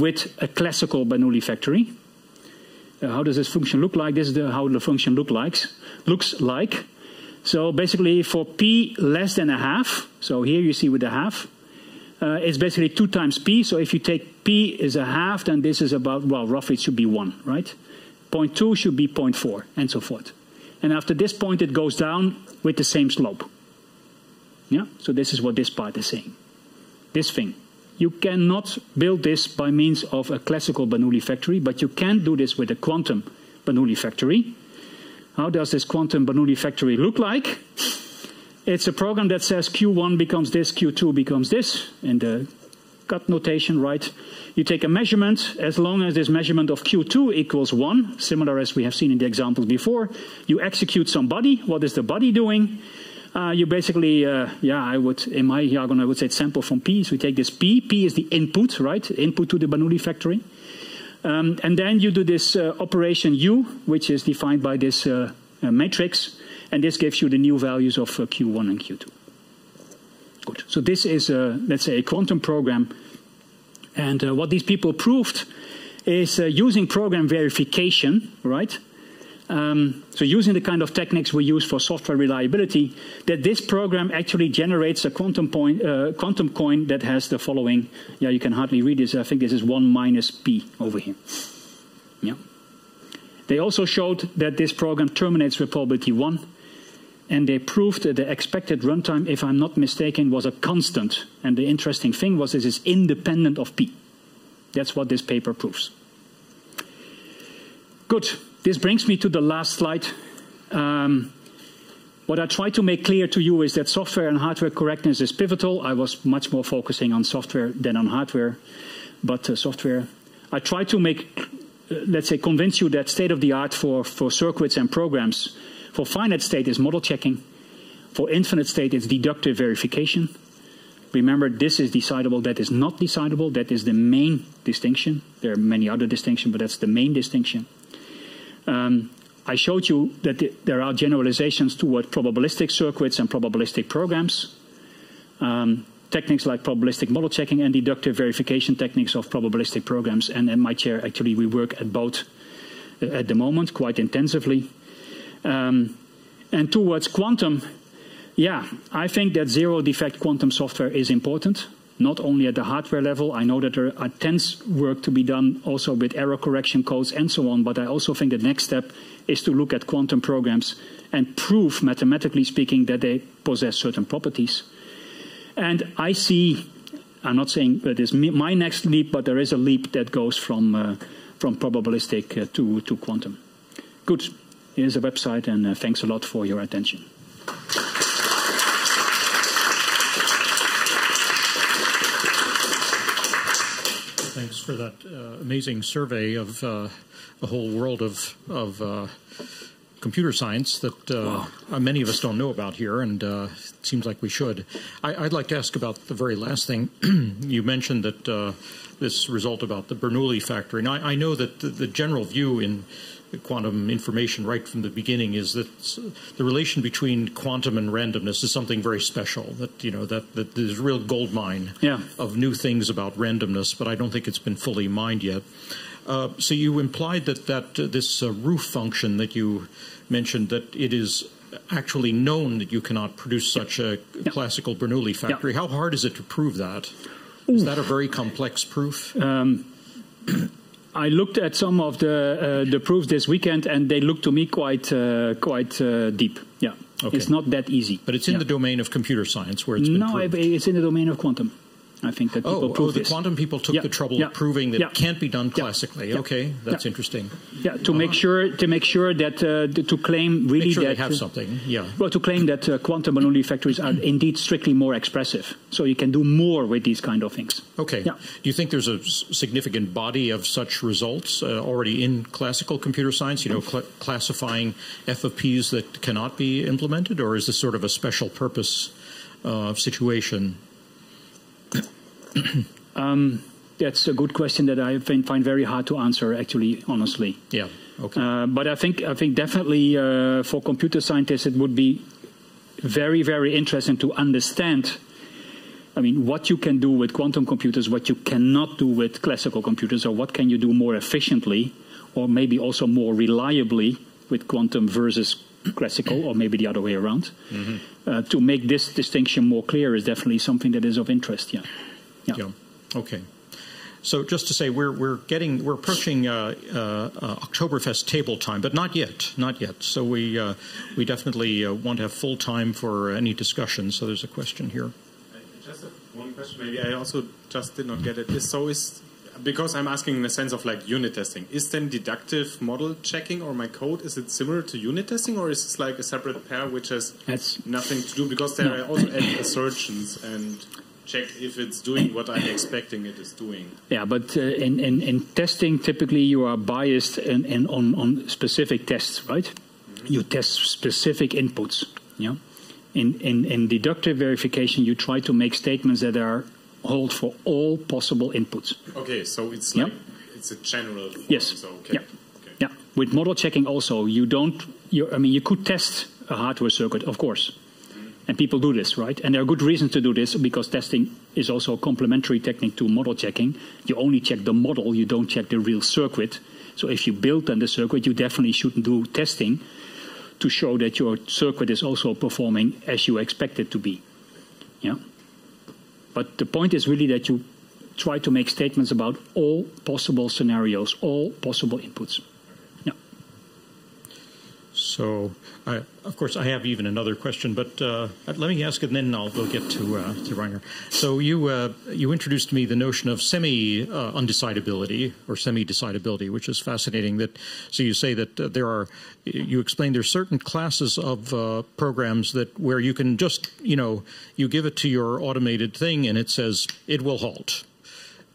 with a classical Bernoulli factory. Uh, how does this function look like? This is the, how the function look likes, looks like. So basically for p less than a half, so here you see with a half, uh, it's basically 2 times p. So if you take p is a half, then this is about, well, roughly it should be 1, right? 0.2 should be 0.4, and so forth and after this point it goes down with the same slope. Yeah, so this is what this part is saying. This thing. You cannot build this by means of a classical Bernoulli factory, but you can do this with a quantum Bernoulli factory. How does this quantum Bernoulli factory look like? It's a program that says Q1 becomes this, Q2 becomes this, in the ket notation, right? You take a measurement, as long as this measurement of Q2 equals 1, similar as we have seen in the examples before, you execute some body. What is the body doing? Uh, you basically, uh, yeah, I would, in my jargon, I would say it's sample from P. So we take this P. P is the input, right? Input to the Bernoulli factory. Um, and then you do this uh, operation U, which is defined by this uh, uh, matrix, and this gives you the new values of uh, Q1 and Q2. Good. So this is, let's say, a quantum program. And what these people proved is using program verification, right? Um, so using the kind of techniques we use for software reliability, that this program actually generates a quantum, point, uh, quantum coin that has the following. Yeah, you can hardly read this. I think this is 1 minus p over here. Yeah. They also showed that this program terminates with probability 1, and they proved that the expected runtime, if I'm not mistaken, was a constant. And the interesting thing was this is independent of p. That's what this paper proves. Good. This brings me to the last slide. Um, what I try to make clear to you is that software and hardware correctness is pivotal. I was much more focusing on software than on hardware, but uh, software. I try to make, uh, let's say, convince you that state of the art for, for circuits and programs. For finite state is model checking. For infinite state, it's deductive verification. Remember, this is decidable, that is not decidable. That is the main distinction. There are many other distinctions, but that's the main distinction. Um, I showed you that th there are generalizations toward probabilistic circuits and probabilistic programs. Um, techniques like probabilistic model checking and deductive verification techniques of probabilistic programs. And in my chair, actually, we work at both uh, at the moment quite intensively. Um, and towards quantum, yeah, I think that zero defect quantum software is important not only at the hardware level. I know that there are tense work to be done also with error correction codes and so on, but I also think the next step is to look at quantum programs and prove, mathematically speaking, that they possess certain properties. And I see, I'm not saying that that is my next leap, but there is a leap that goes from, uh, from probabilistic uh, to, to quantum. Good. Here's a website, and uh, thanks a lot for your attention. For that uh, amazing survey of uh, the whole world of, of uh, computer science that uh, wow. many of us don't know about here, and uh, it seems like we should. I, would like to ask about the very last thing. you mentioned that uh, this result about the Bernoulli factor, and I, I know that the, the general view in quantum information right from the beginning is that the relation between quantum and randomness is something very special. That you know that, that there's a real gold mine yeah. of new things about randomness, but I don't think it's been fully mined yet. Uh, so you implied that that uh, this uh, roof function that you mentioned that it is actually known that you cannot produce such a yeah. classical Bernoulli factory. Yeah. How hard is it to prove that? Is that a very complex proof? Um, I looked at some of the uh, the proofs this weekend, and they look to me quite uh, quite uh, deep. Yeah, okay. it's not that easy. But it's in yeah. the domain of computer science, where it's been no, proved. it's in the domain of quantum. I think that people oh, prove oh, the this. quantum people took yeah. the trouble yeah. of proving that yeah. it can't be done classically. Okay, that's interesting. Yeah, to uh, make sure to make sure that uh, to claim really sure that have something. Yeah. Well, to claim that uh, quantum Bernoulli factories are indeed strictly more expressive, so you can do more with these kind of things. Okay. Do you think there's a significant body of such results uh, already in classical computer science? You know, cl classifying f of p's that cannot be implemented, or is this sort of a special purpose uh, situation? Um, that's a good question that I find very hard to answer, actually, honestly. Yeah. Okay. Uh, but I think I think definitely uh, for computer scientists it would be very very interesting to understand. I mean, what you can do with quantum computers, what you cannot do with classical computers, or what can you do more efficiently, or maybe also more reliably with quantum versus classical, or maybe the other way around. Mm -hmm. uh, to make this distinction more clear is definitely something that is of interest. Yeah. Yeah. yeah. Okay. So just to say, we're we're getting we're approaching uh, uh, uh, Oktoberfest table time, but not yet, not yet. So we uh, we definitely uh, want to have full time for any discussion. So there's a question here. Just one question, maybe I also just did not get it. Is so is because I'm asking in the sense of like unit testing. Is then deductive model checking or my code is it similar to unit testing or is it like a separate pair which has That's, nothing to do because there no. are also assertions and check if it's doing what I'm expecting it is doing. Yeah, but uh, in, in, in testing, typically you are biased in, in, on, on specific tests, right? Mm-hmm. You test specific inputs. Yeah. In, in, in deductive verification, you try to make statements that are hold for all possible inputs. Okay, so it's like it's a general. Form, yes. So, okay. Yeah. Okay. Yeah. With model checking, also, you don't. You, I mean, you could test a hardware circuit, of course, and people do this, right? And there are good reasons to do this because testing is also a complementary technique to model checking. You only check the model, you don't check the real circuit. So if you build then the circuit, you definitely shouldn't do testing to show that your circuit is also performing as you expect it to be. Yeah. But the point is really that you try to make statements about all possible scenarios, all possible inputs. Yeah. So, Of course, I have even another question, but uh, let me ask it, and then I'll go get to uh, to Rainer. So, you uh, you introduced to me the notion of semi uh, undecidability or semi decidability, which is fascinating. That so you say that uh, there are you explain there are certain classes of uh, programs that where you can just you know you give it to your automated thing and it says it will halt.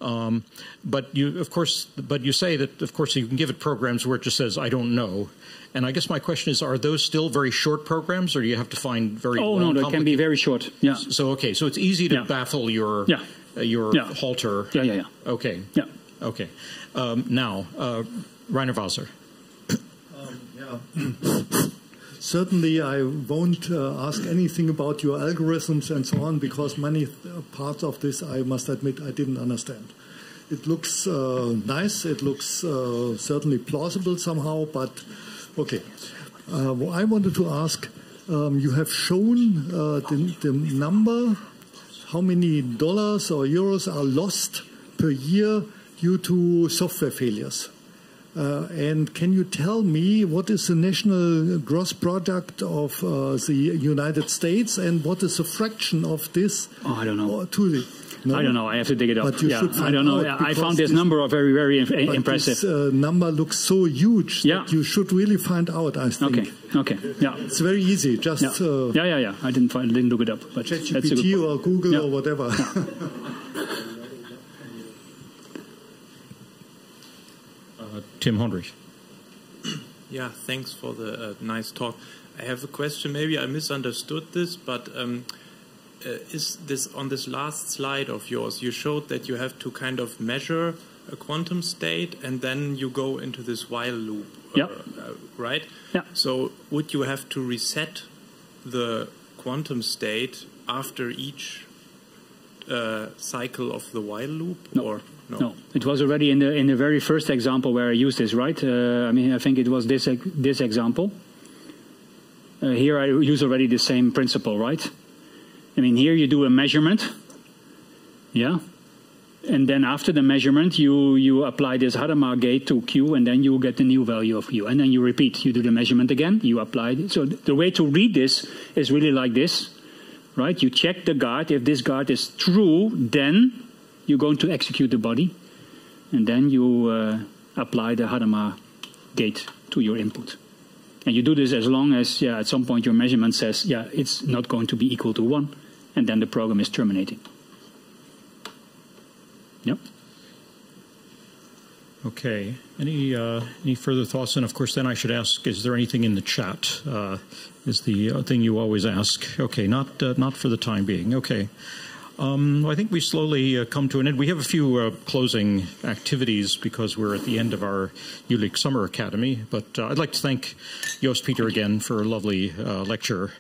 Um, but you, of course, but you say that, of course, you can give it programs where it just says, "I don't know," And I guess my question is, are those still very short programs, or do you have to find very? Oh no, they can be very short. Yeah. So okay, so it's easy to yeah. baffle your yeah. Uh, your yeah. halter. Yeah, yeah, yeah. Okay. Yeah. Okay. Um, now, uh, Rainer Waser. Um, yeah. Certainly, I won't uh, ask anything about your algorithms and so on because many parts of this, I must admit, I didn't understand. It looks uh, nice. It looks uh, certainly plausible somehow, but Okay. Uh, I wanted to ask um, you have shown uh, the, the, number, how many dollars or euros are lost per year due to software failures. Uh, and can you tell me what is the national gross product of uh, the United States and what is the fraction of this oh, I don't know. to the no? I don't know. I have to dig it up. yeah, I don't know. I found this, this number very, very impressive. This uh, number looks so huge yeah. that you should really find out. I think. Okay. Okay. Yeah. It's very easy. Just yeah. Uh, yeah, yeah, yeah. I didn't find, didn't look it up. But ChatGPT or Google yeah. or whatever. uh, Tim Hondrich. Yeah. Thanks for the uh, nice talk. I have a question. Maybe I misunderstood this, but. Um, uh, is this on this last slide of yours? You showed that you have to kind of measure a quantum state and then you go into this while loop, uh, right? Yeah. So would you have to reset the quantum state after each uh, cycle of the while loop? No. Or no? no? it was already in the in the very first example where I used this, right? Uh, I mean, I think it was this this example. Uh, here I use already the same principle, right? I mean, here you do a measurement, yeah, and then after the measurement, you you apply this Hadamard gate to Q, and then you get the new value of Q, and then you repeat. You do the measurement again, you apply. It. So the way to read this is really like this, right? You check the guard. If this guard is true, then you're going to execute the body, and then you uh, apply the Hadamard gate to your input. And you do this as long as, yeah, at some point your measurement says, yeah, it's not going to be equal to 1 and then the program is terminating. Yep. Okay. Any uh, any further thoughts? And of course, then I should ask: Is there anything in the chat? Uh, is the uh, thing you always ask? Okay, not uh, not for the time being. Okay. Um, I think we slowly uh, come to an end. We have a few uh, closing activities because we're at the end of our Jülich Summer Academy, but uh, I'd like to thank Joost Pieter again for a lovely uh, lecture.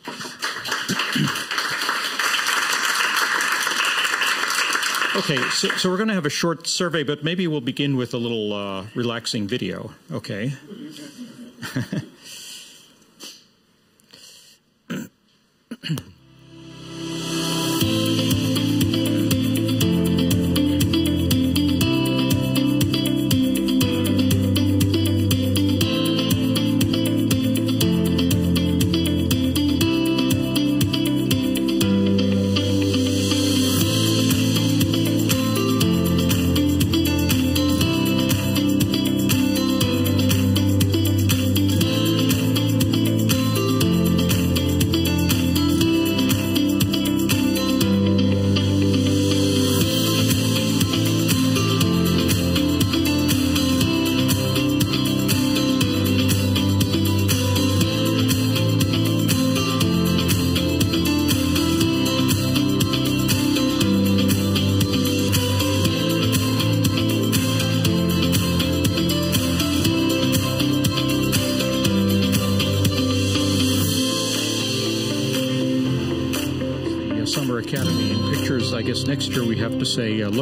Okay, so, so we're going to have a short survey, but maybe we'll begin with a little uh, relaxing video, okay?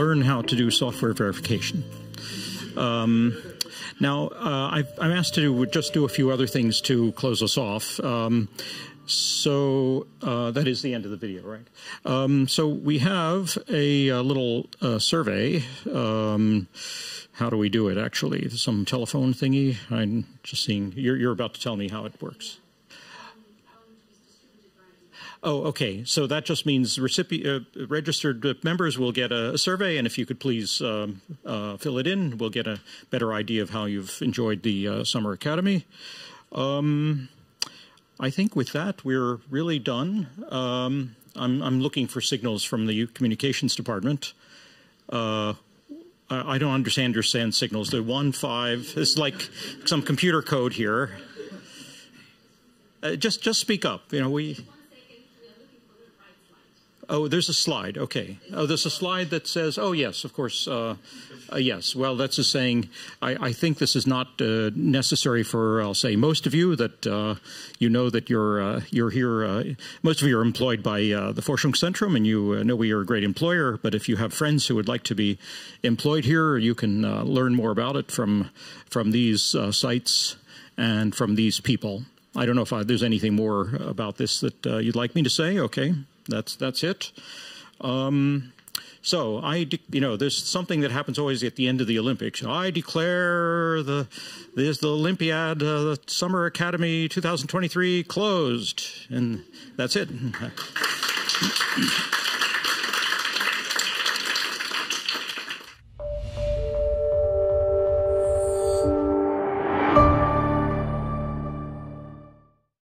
learn how to do software verification. Um, now, uh, i am asked to just do a few other things to close us off. Um, so uh, that is the end of the video, right? Um, so we have a, a little uh, survey. Um, how do we do it, actually? Some telephone thingy? I'm just seeing, you're, you're about to tell me how it works. Oh, okay. So that just means recipient, uh, registered members will get a, a, survey, and if you could please um, uh, fill it in, we'll get a better idea of how you've enjoyed the uh, Summer Academy. Um, I think with that, we're really done. Um, I'm, I'm, looking for signals from the communications department. Uh, I, don't understand your send signals. The one five is like some computer code here. Uh, just just speak up. You know we. Oh, there's a slide. Okay. Oh, there's a slide that says, oh, yes, of course. Uh, uh, yes. Well, that's just saying, I, I think this is not uh, necessary for, I'll say, most of you that uh, you know that you're, uh, you're here. Uh, most of you are employed by the Forschungszentrum and you know we are a great employer. But if you have friends who would like to be employed here, you can learn more about it from, from these sites and from these people. I don't know if I, there's anything more about this that you'd like me to say. Okay. That's that's it. Um, so I, you know, there's something that happens always at the end of the Olympics. I declare the there's the Olympiad, uh, the Summer Academy 2023 closed, and that's it.